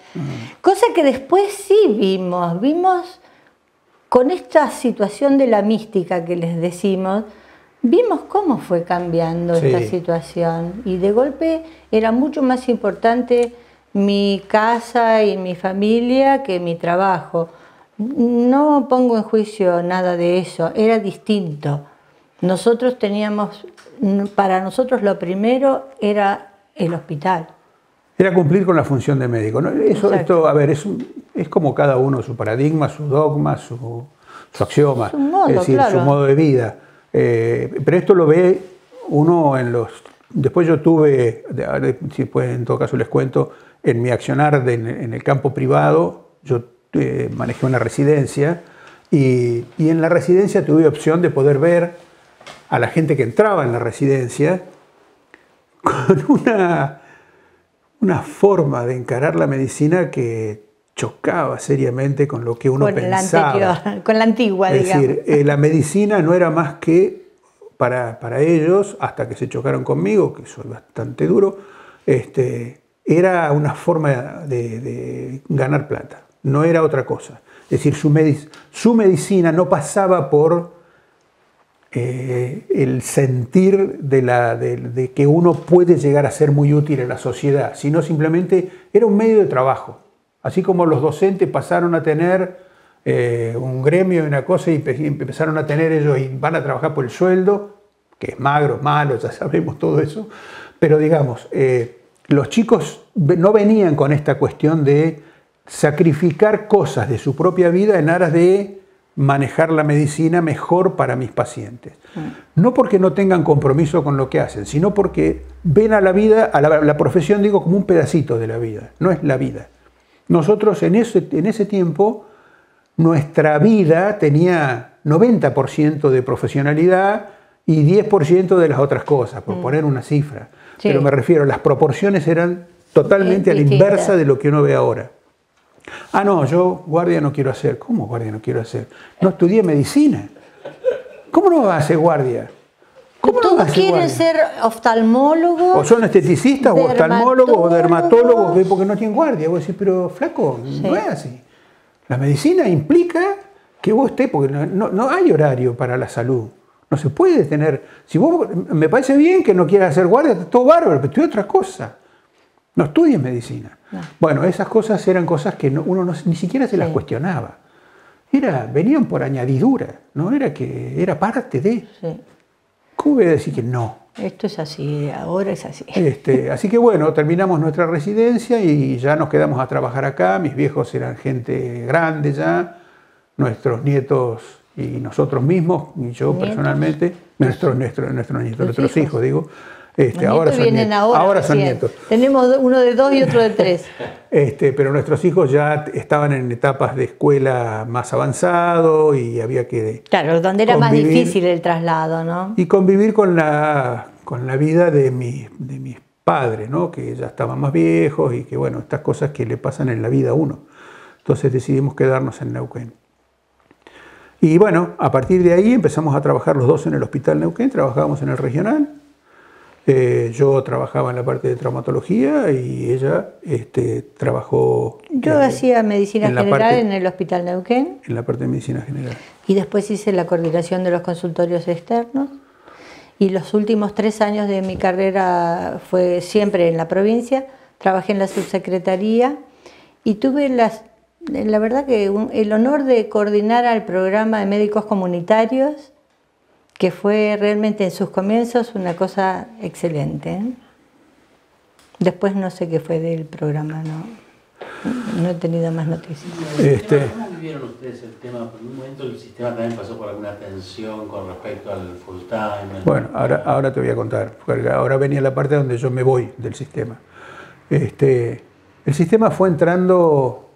Cosa que después sí vimos, vimos con esta situación de la mística que les decimos, vimos cómo fue cambiando Sí. esta situación y de golpe era mucho más importante mi casa y mi familia que mi trabajo. No pongo en juicio nada de eso, era distinto. Nosotros teníamos, para nosotros lo primero era el hospital. Era cumplir con la función de médico. ¿no? Eso, Exacto. esto, a ver, es, como cada uno, su paradigma, su dogma, su, su axioma, Su modo, es decir, claro. su modo de vida. Eh, pero esto lo ve uno en los... Después yo tuve, de- ahora, si pues, en todo caso les cuento, en mi accionar de- en el campo privado, yo eh, manejé una residencia y, y en la residencia tuve opción de poder ver a la gente que entraba en la residencia con una, una forma de encarar la medicina que chocaba seriamente con lo que uno con la pensaba. anterior, con la antigua, es digamos. decir, eh, la medicina no era más que para, para ellos, hasta que se chocaron conmigo, que soy bastante duro, este, era una forma de, de ganar plata, no era otra cosa. Es decir, su, su medicina no pasaba por eh, el sentir de, la, de, que uno puede llegar a ser muy útil en la sociedad, sino simplemente era un medio de trabajo. Así como los docentes pasaron a tener eh, un gremio y una cosa y empe- y empezaron a tener ellos y van a trabajar por el sueldo, que es magro, malo, ya sabemos todo eso, pero digamos, eh, los chicos no venían con esta cuestión de sacrificar cosas de su propia vida en aras de manejar la medicina mejor para mis pacientes. No porque no tengan compromiso con lo que hacen, sino porque ven a la vida, a la, la profesión digo como un pedacito de la vida, no es la vida. Nosotros en ese, en ese tiempo, nuestra vida tenía 90% de profesionalidad y 10% de las otras cosas, por poner una cifra. Sí. Pero me refiero, las proporciones eran totalmente a la inversa de lo que uno ve ahora. Ah, no, yo guardia no quiero hacer. ¿Cómo guardia no quiero hacer? No estudié medicina. ¿Cómo no vas a hacer guardia? ¿Cómo no Todos vas a hacer quieren guardia? ser oftalmólogos. O son esteticistas, o oftalmólogos, o dermatólogos, porque no tienen guardia. Vos decís, pero flaco, no es así. La medicina implica que vos estés, porque no, no- no hay horario para la salud. No se puede tener. Si vos, me parece bien que no quieras hacer guardia, está todo bárbaro, pero estudia otra cosa. No estudies medicina. Bueno, esas cosas eran cosas que no- uno no- ni siquiera se las Sí. cuestionaba. Era, venían por añadidura, no era que era parte de. Sí. ¿Cómo voy a decir que no? Esto es así, ahora es así. Este, así que bueno, terminamos nuestra residencia y ya nos quedamos a trabajar acá. Mis viejos eran gente grande ya, nuestros nietos y nosotros mismos, y yo ¿Nietos? personalmente, nuestros, nuestros, nuestros nietos, ¿Tus nuestros hijos? hijos, digo. Este, Los ahora son vienen nietos. ahora. son recién. nietos. Tenemos uno de dos y otro de tres. Este, pero nuestros hijos ya estaban en etapas de escuela más avanzado y había que Claro, donde era más difícil el traslado, ¿no? y convivir con la, con la vida de, mi- de mis padres, ¿no? que ya estaban más viejos y que, bueno, estas cosas que le pasan en la vida a uno. Entonces decidimos quedarnos en Neuquén. Y bueno, a partir de ahí empezamos a trabajar los dos en el Hospital Neuquén, trabajábamos en el regional. Eh, yo trabajaba en la parte de traumatología y ella este, trabajó Yo eh, hacía medicina en general parte- en el Hospital Neuquén en la parte de medicina general. y después hice la coordinación de los consultorios externos. Y los últimos tres años de mi carrera fue siempre en la provincia. Trabajé en la subsecretaría y tuve las, la verdad que un- el honor de coordinar al programa de médicos comunitarios, que fue realmente en sus comienzos una cosa excelente. Después no sé qué fue del programa, no, no he tenido más noticias. Este, vivieron ustedes el tema? Porque en un momento el sistema también pasó por alguna tensión con respecto al full time. Bueno, ahora, ahora te voy a contar, porque ahora venía la parte donde yo me voy del sistema. Este, el sistema fue entrando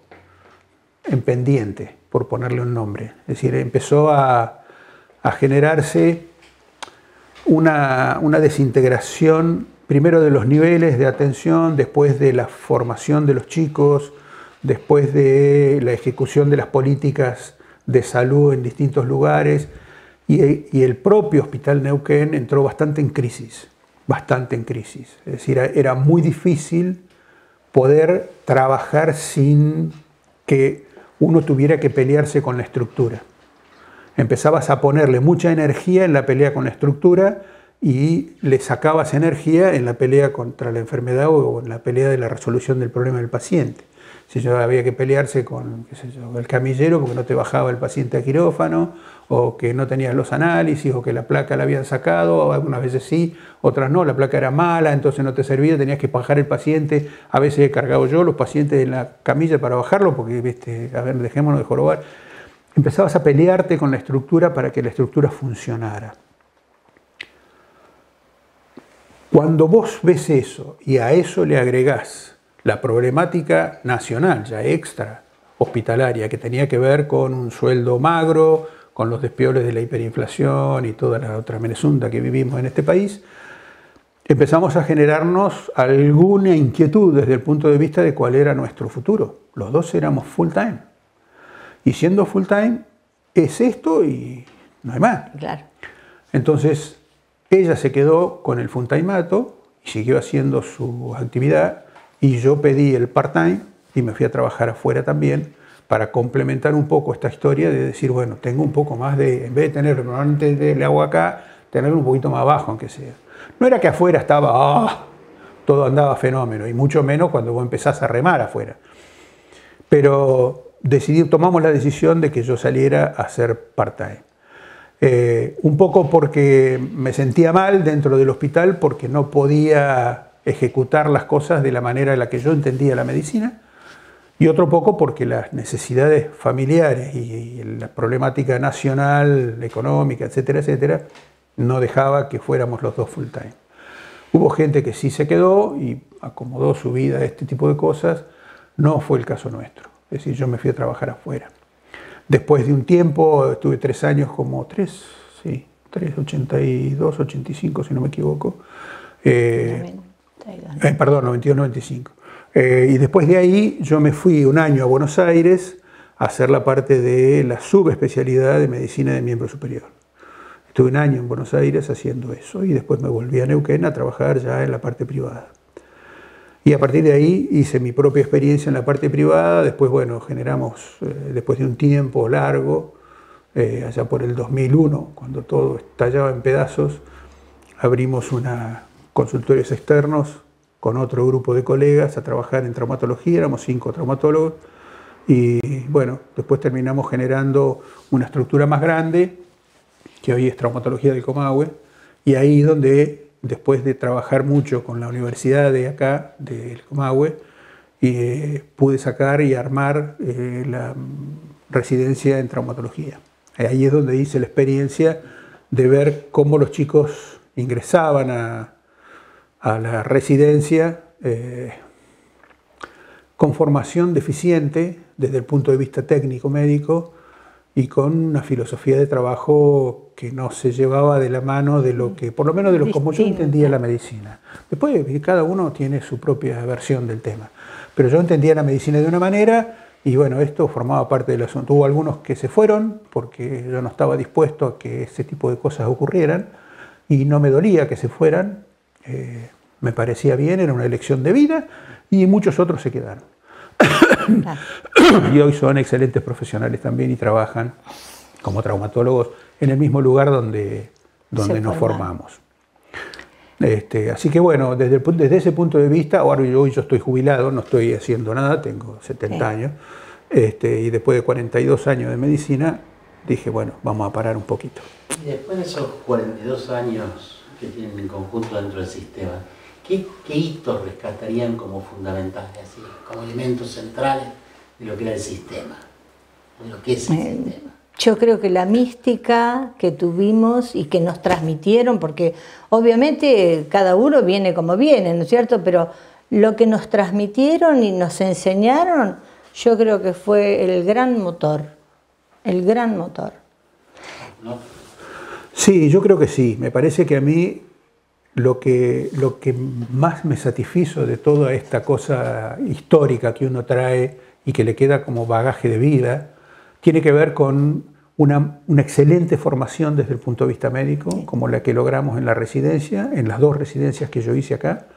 en pendiente, por ponerle un nombre. Es decir, empezó a, a generarse una, una desintegración primero de los niveles de atención, después de la formación de los chicos, después de la ejecución de las políticas de salud en distintos lugares, y, el propio Hospital Neuquén entró bastante en crisis, bastante en crisis. Es decir, era muy difícil poder trabajar sin que uno tuviera que pelearse con la estructura. Empezabas a ponerle mucha energía en la pelea con la estructura y le sacabas energía en la pelea contra la enfermedad o en la pelea de la resolución del problema del paciente. Si yo había que pelearse con el camillero porque no te bajaba el paciente a quirófano, o que no tenías los análisis, o que la placa la habían sacado, algunas veces sí, otras no, la placa era mala, entonces no te servía, tenías que bajar el paciente, a veces he cargado yo los pacientes en la camilla para bajarlo, porque, a ver, dejémonos de jorobar. Empezabas a pelearte con la estructura para que la estructura funcionara. Cuando vos ves eso y a eso le agregás la problemática nacional, ya extra hospitalaria, que tenía que ver con un sueldo magro, con los despiores de la hiperinflación y toda la otra menezunda que vivimos en este país, empezamos a generarnos alguna inquietud desde el punto de vista de cuál era nuestro futuro. Los dos éramos full time. Y siendo full time, es esto y no hay más. Claro. Entonces, ella se quedó con el funtaimato y siguió haciendo su actividad y yo pedí el part-time y me fui a trabajar afuera también para complementar un poco esta historia de decir, bueno, tengo un poco más de, en vez de tener normalmente el agua acá, tener un poquito más abajo, aunque sea. No era que afuera estaba, ah, todo andaba fenómeno, y mucho menos cuando vos empezás a remar afuera. Pero tomamos la decisión de que yo saliera a hacer part-time. Eh, un poco porque me sentía mal dentro del hospital porque no podía ejecutar las cosas de la manera en la que yo entendía la medicina y otro poco porque las necesidades familiares y, la problemática nacional, económica, etcétera, etcétera, no dejaba que fuéramos los dos full time. Hubo gente que sí se quedó y acomodó su vida a este tipo de cosas, no fue el caso nuestro, es decir, yo me fui a trabajar afuera. Después de un tiempo, estuve tres años como tres, sí, tres, 82, 85, si no me equivoco. Eh, eh, perdón, 92, 95. Eh, y después de ahí yo me fui un año a Buenos Aires a hacer la parte de la subespecialidad de medicina de miembro superior. Estuve un año en Buenos Aires haciendo eso y después me volví a Neuquén a trabajar ya en la parte privada. Y a partir de ahí hice mi propia experiencia en la parte privada, después, bueno, generamos, eh, después de un tiempo largo, eh, allá por el 2001, cuando todo estallaba en pedazos, abrimos una consultorios externos con otro grupo de colegas a trabajar en traumatología, éramos cinco traumatólogos, y bueno, después terminamos generando una estructura más grande, que hoy es traumatología del Comahue, y ahí donde después de trabajar mucho con la universidad de acá, del Comahue, eh, pude sacar y armar eh, la residencia en traumatología. Ahí es donde hice la experiencia de ver cómo los chicos ingresaban a, la residencia eh, con formación deficiente desde el punto de vista técnico médico y con una filosofía de trabajo que no se llevaba de la mano de lo que, por lo menos de lo como yo entendía la medicina. Después cada uno tiene su propia versión del tema, pero yo entendía la medicina de una manera y bueno, esto formaba parte del asunto. Hubo algunos que se fueron porque yo no estaba dispuesto a que ese tipo de cosas ocurrieran y no me dolía que se fueran, eh, me parecía bien, era una elección de vida y muchos otros se quedaron. y hoy son excelentes profesionales también y trabajan como traumatólogos en el mismo lugar donde, donde nos formamos. Este, así que bueno, desde, desde, ese punto de vista, ahora hoy yo estoy jubilado, no estoy haciendo nada, tengo 70 años, este, y después de 42 años de medicina, dije, bueno, vamos a parar un poquito. Y después de esos 42 años que tienen en conjunto dentro del sistema, ¿qué, hitos rescatarían como fundamentales, así, como elementos centrales de lo que era el sistema? lo que es el Eh, sistema. Yo creo que la mística que tuvimos y que nos transmitieron, porque obviamente cada uno viene como viene, ¿no es cierto? Pero lo que nos transmitieron y nos enseñaron, yo creo que fue el gran motor, el gran motor. ¿no? Sí, yo creo que sí. Me parece que a mí lo que, lo que más me satisfizo de toda esta cosa histórica que uno trae y que le queda como bagaje de vida, tiene que ver con una, una excelente formación desde el punto de vista médico, como la que logramos en la residencia, en las dos residencias que yo hice acá,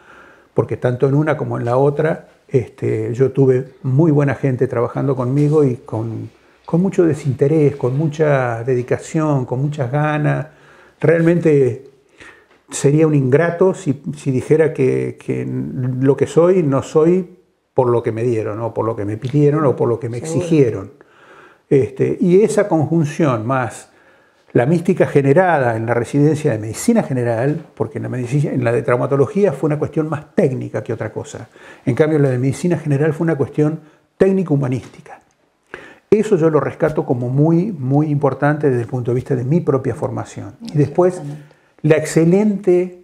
porque tanto en una como en la otra este, yo tuve muy buena gente trabajando conmigo y con, con mucho desinterés, con mucha dedicación, con muchas ganas. Realmente sería un ingrato si, si dijera que, que lo que soy no soy por lo que me dieron, o por lo que me pidieron, o por lo que me exigieron. Este, y esa conjunción más la mística generada en la residencia de medicina general, porque en la, medicina, en la de traumatología fue una cuestión más técnica que otra cosa. En cambio, la de medicina general fue una cuestión técnico-humanística. Eso yo lo rescato como muy, muy importante desde el punto de vista de mi propia formación. Y después, la excelente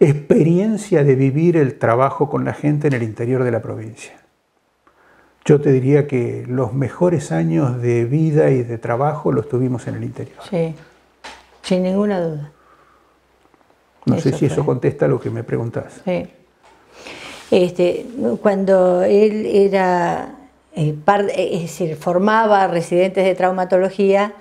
experiencia de vivir el trabajo con la gente en el interior de la provincia. Yo te diría que los mejores años de vida y de trabajo los tuvimos en el interior. Sí, sin ninguna duda. No sé si eso contesta lo que me preguntás. Sí. Este, cuando él era, eh, par- eh, es decir, formaba residentes de traumatología,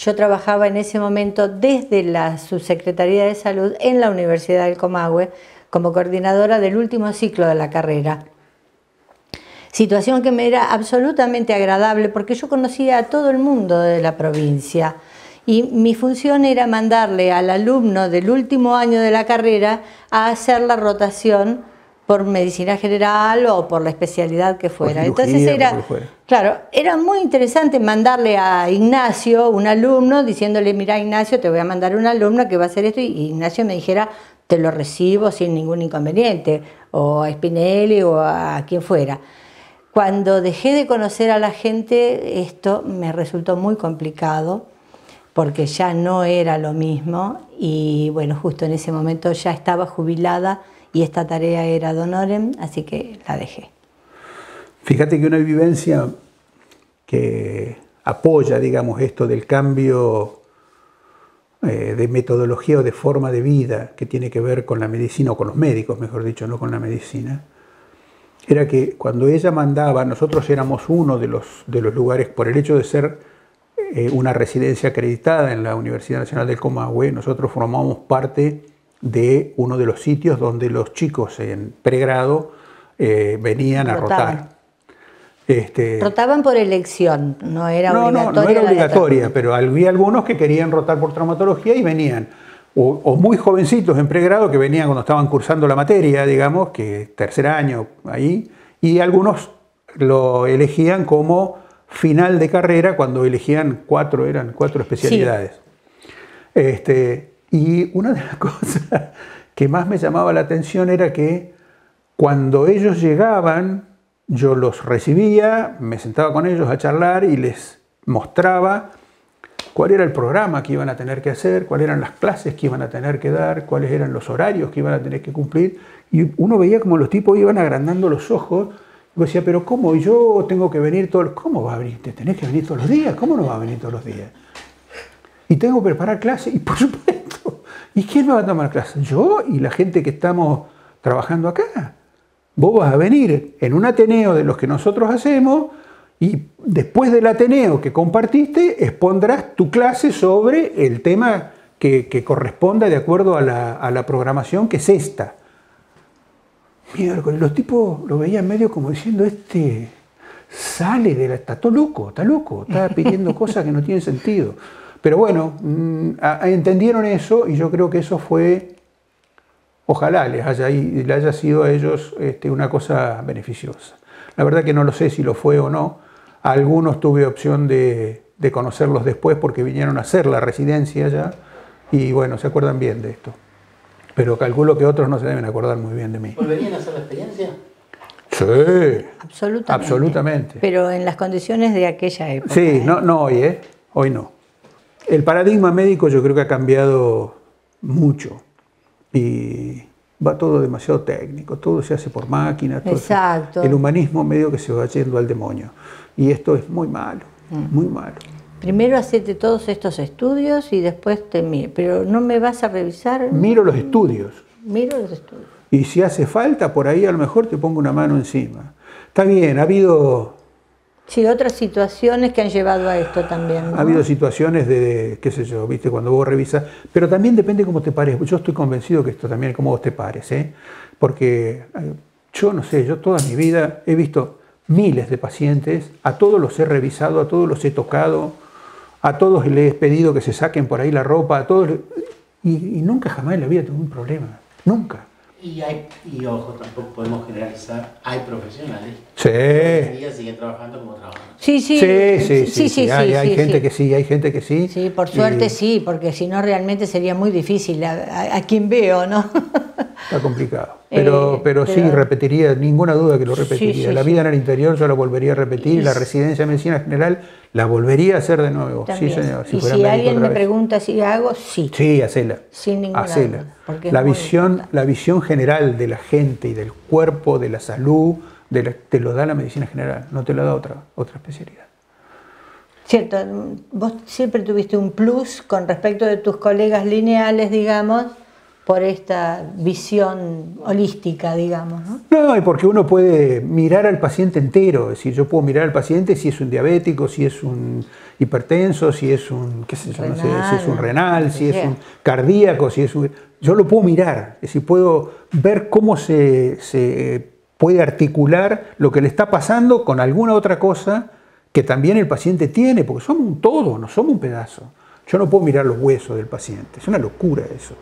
yo trabajaba en ese momento desde la Subsecretaría de Salud en la Universidad del Comahue como coordinadora del último ciclo de la carrera. Situación que me era absolutamente agradable porque yo conocía a todo el mundo de la provincia y mi función era mandarle al alumno del último año de la carrera a hacer la rotación por medicina general o por la especialidad que fuera. cirugía, Entonces era, fuera. claro, era muy interesante mandarle a Ignacio, un alumno, diciéndole, mira Ignacio, te voy a mandar un alumno que va a hacer esto, y Ignacio me dijera, te lo recibo sin ningún inconveniente, o a Spinelli o a quien fuera. Cuando dejé de conocer a la gente, esto me resultó muy complicado porque ya no era lo mismo y bueno, justo en ese momento ya estaba jubilada y esta tarea era de honorem, así que la dejé. Fíjate que una vivencia que apoya, digamos, esto del cambio eh, de metodología o de forma de vida que tiene que ver con la medicina, o con los médicos, mejor dicho, no con la medicina, era que cuando ella mandaba, nosotros éramos uno de los, de los lugares, por el hecho de ser eh, una residencia acreditada en la Universidad Nacional del Comahue, nosotros formamos parte de uno de los sitios donde los chicos en pregrado eh, venían a rotar. Este, Rotaban por elección, no era no, no, obligatoria. no era la de obligatoria, pero había algunos que querían rotar por traumatología y venían, o, o muy jovencitos en pregrado que venían cuando estaban cursando la materia, digamos, que tercer año ahí, y algunos lo elegían como final de carrera cuando elegían cuatro, eran cuatro especialidades. Este, y una de las cosas que más me llamaba la atención era que cuando ellos llegaban, yo los recibía, me sentaba con ellos a charlar y les mostraba cuál era el programa que iban a tener que hacer, cuáles eran las clases que iban a tener que dar, cuáles eran los horarios que iban a tener que cumplir. Y uno veía como los tipos iban agrandando los ojos. Y decía, pero ¿cómo? Yo tengo que venir todos los... ¿Cómo va a venir? ¿Te tenés que venir todos los días? ¿Cómo no va a venir todos los días? Y tengo que preparar clases, y por supuesto. ¿Y quién me va a tomar clases? Yo y la gente que estamos trabajando acá. Vos vas a venir en un Ateneo de los que nosotros hacemos y después del Ateneo que compartiste expondrás tu clase sobre el tema que, que corresponda de acuerdo a la, a la programación que es esta. Miércoles, los tipos lo veían medio como diciendo, este sale de la... Está todo loco, está loco, está pidiendo cosas que no tienen sentido. Pero bueno, mm, entendieron eso y yo creo que eso fue, ojalá les haya, le haya sido a ellos este, una cosa beneficiosa. La verdad que no lo sé si lo fue o no. A algunos tuve opción de, de conocerlos después porque vinieron a hacer la residencia allá y bueno, se acuerdan bien de esto. Pero calculo que otros no se deben acordar muy bien de mí. ¿Volverían a hacer la experiencia? Sí, Absolutamente. absolutamente. Pero en las condiciones de aquella época. Sí, ¿eh? no, no hoy, ¿eh? Hoy no. El paradigma médico yo creo que ha cambiado mucho y va todo demasiado técnico, todo se hace por máquina. todo se- Exacto. el humanismo medio que se va yendo al demonio. Y esto es muy malo, Mm. muy malo. Primero hacete todos estos estudios y después te miro. Pero no me vas a revisar. Miro los estudios Miro los estudios. y si hace falta, por ahí a lo mejor te pongo una mano encima. Está bien, ha habido Sí, otras situaciones que han llevado a esto también. ¿no? Ha habido situaciones de, qué sé yo, viste, cuando vos revisas, pero también depende cómo te pares. Yo estoy convencido que esto también es cómo vos te pares, ¿eh? Porque eh, yo no sé, yo toda mi vida he visto miles de pacientes, a todos los he revisado, a todos los he tocado, a todos les he pedido que se saquen por ahí la ropa, a todos, y nunca jamás en la vida tuve un problema, nunca. Y, hay, y ojo, tampoco podemos generalizar, hay profesionales Sí. que día siguen trabajando como trabajan. Sí, sí. Sí, sí, sí, sí, hay, hay sí, gente sí. que sí, hay gente que sí. Sí, por suerte y sí, porque si no realmente sería muy difícil a, a- a quien veo, ¿no? Está complicado. Pero, Eh, pero sí, repetiría, ninguna duda que lo repetiría. sí, la sí. vida en el interior yo la volvería a repetir, Y la residencia de medicina general la volvería a hacer de nuevo. También. Sí, señor. y si alguien me pregunta si hago, sí. Sí, hacela. Sin ninguna Hacela. duda, La visión, importante. la visión general de la gente y del cuerpo, de la salud, de la- te lo da la medicina general, no te lo da otra, otra especialidad. Cierto, vos siempre tuviste un plus con respecto de tus colegas lineales, digamos, por esta visión holística, digamos, ¿no? No, y porque uno puede mirar al paciente entero, es decir, yo puedo mirar al paciente si es un diabético, si es un hipertenso, si es un, qué sé yo, no sé, si es un Renal, renal, si es un cardíaco, si es un... Yo lo puedo mirar, es decir, puedo ver cómo se, se puede articular lo que le está pasando con alguna otra cosa que también el paciente tiene, porque somos un todo, no somos un pedazo. Yo no puedo mirar los huesos del paciente, es una locura eso.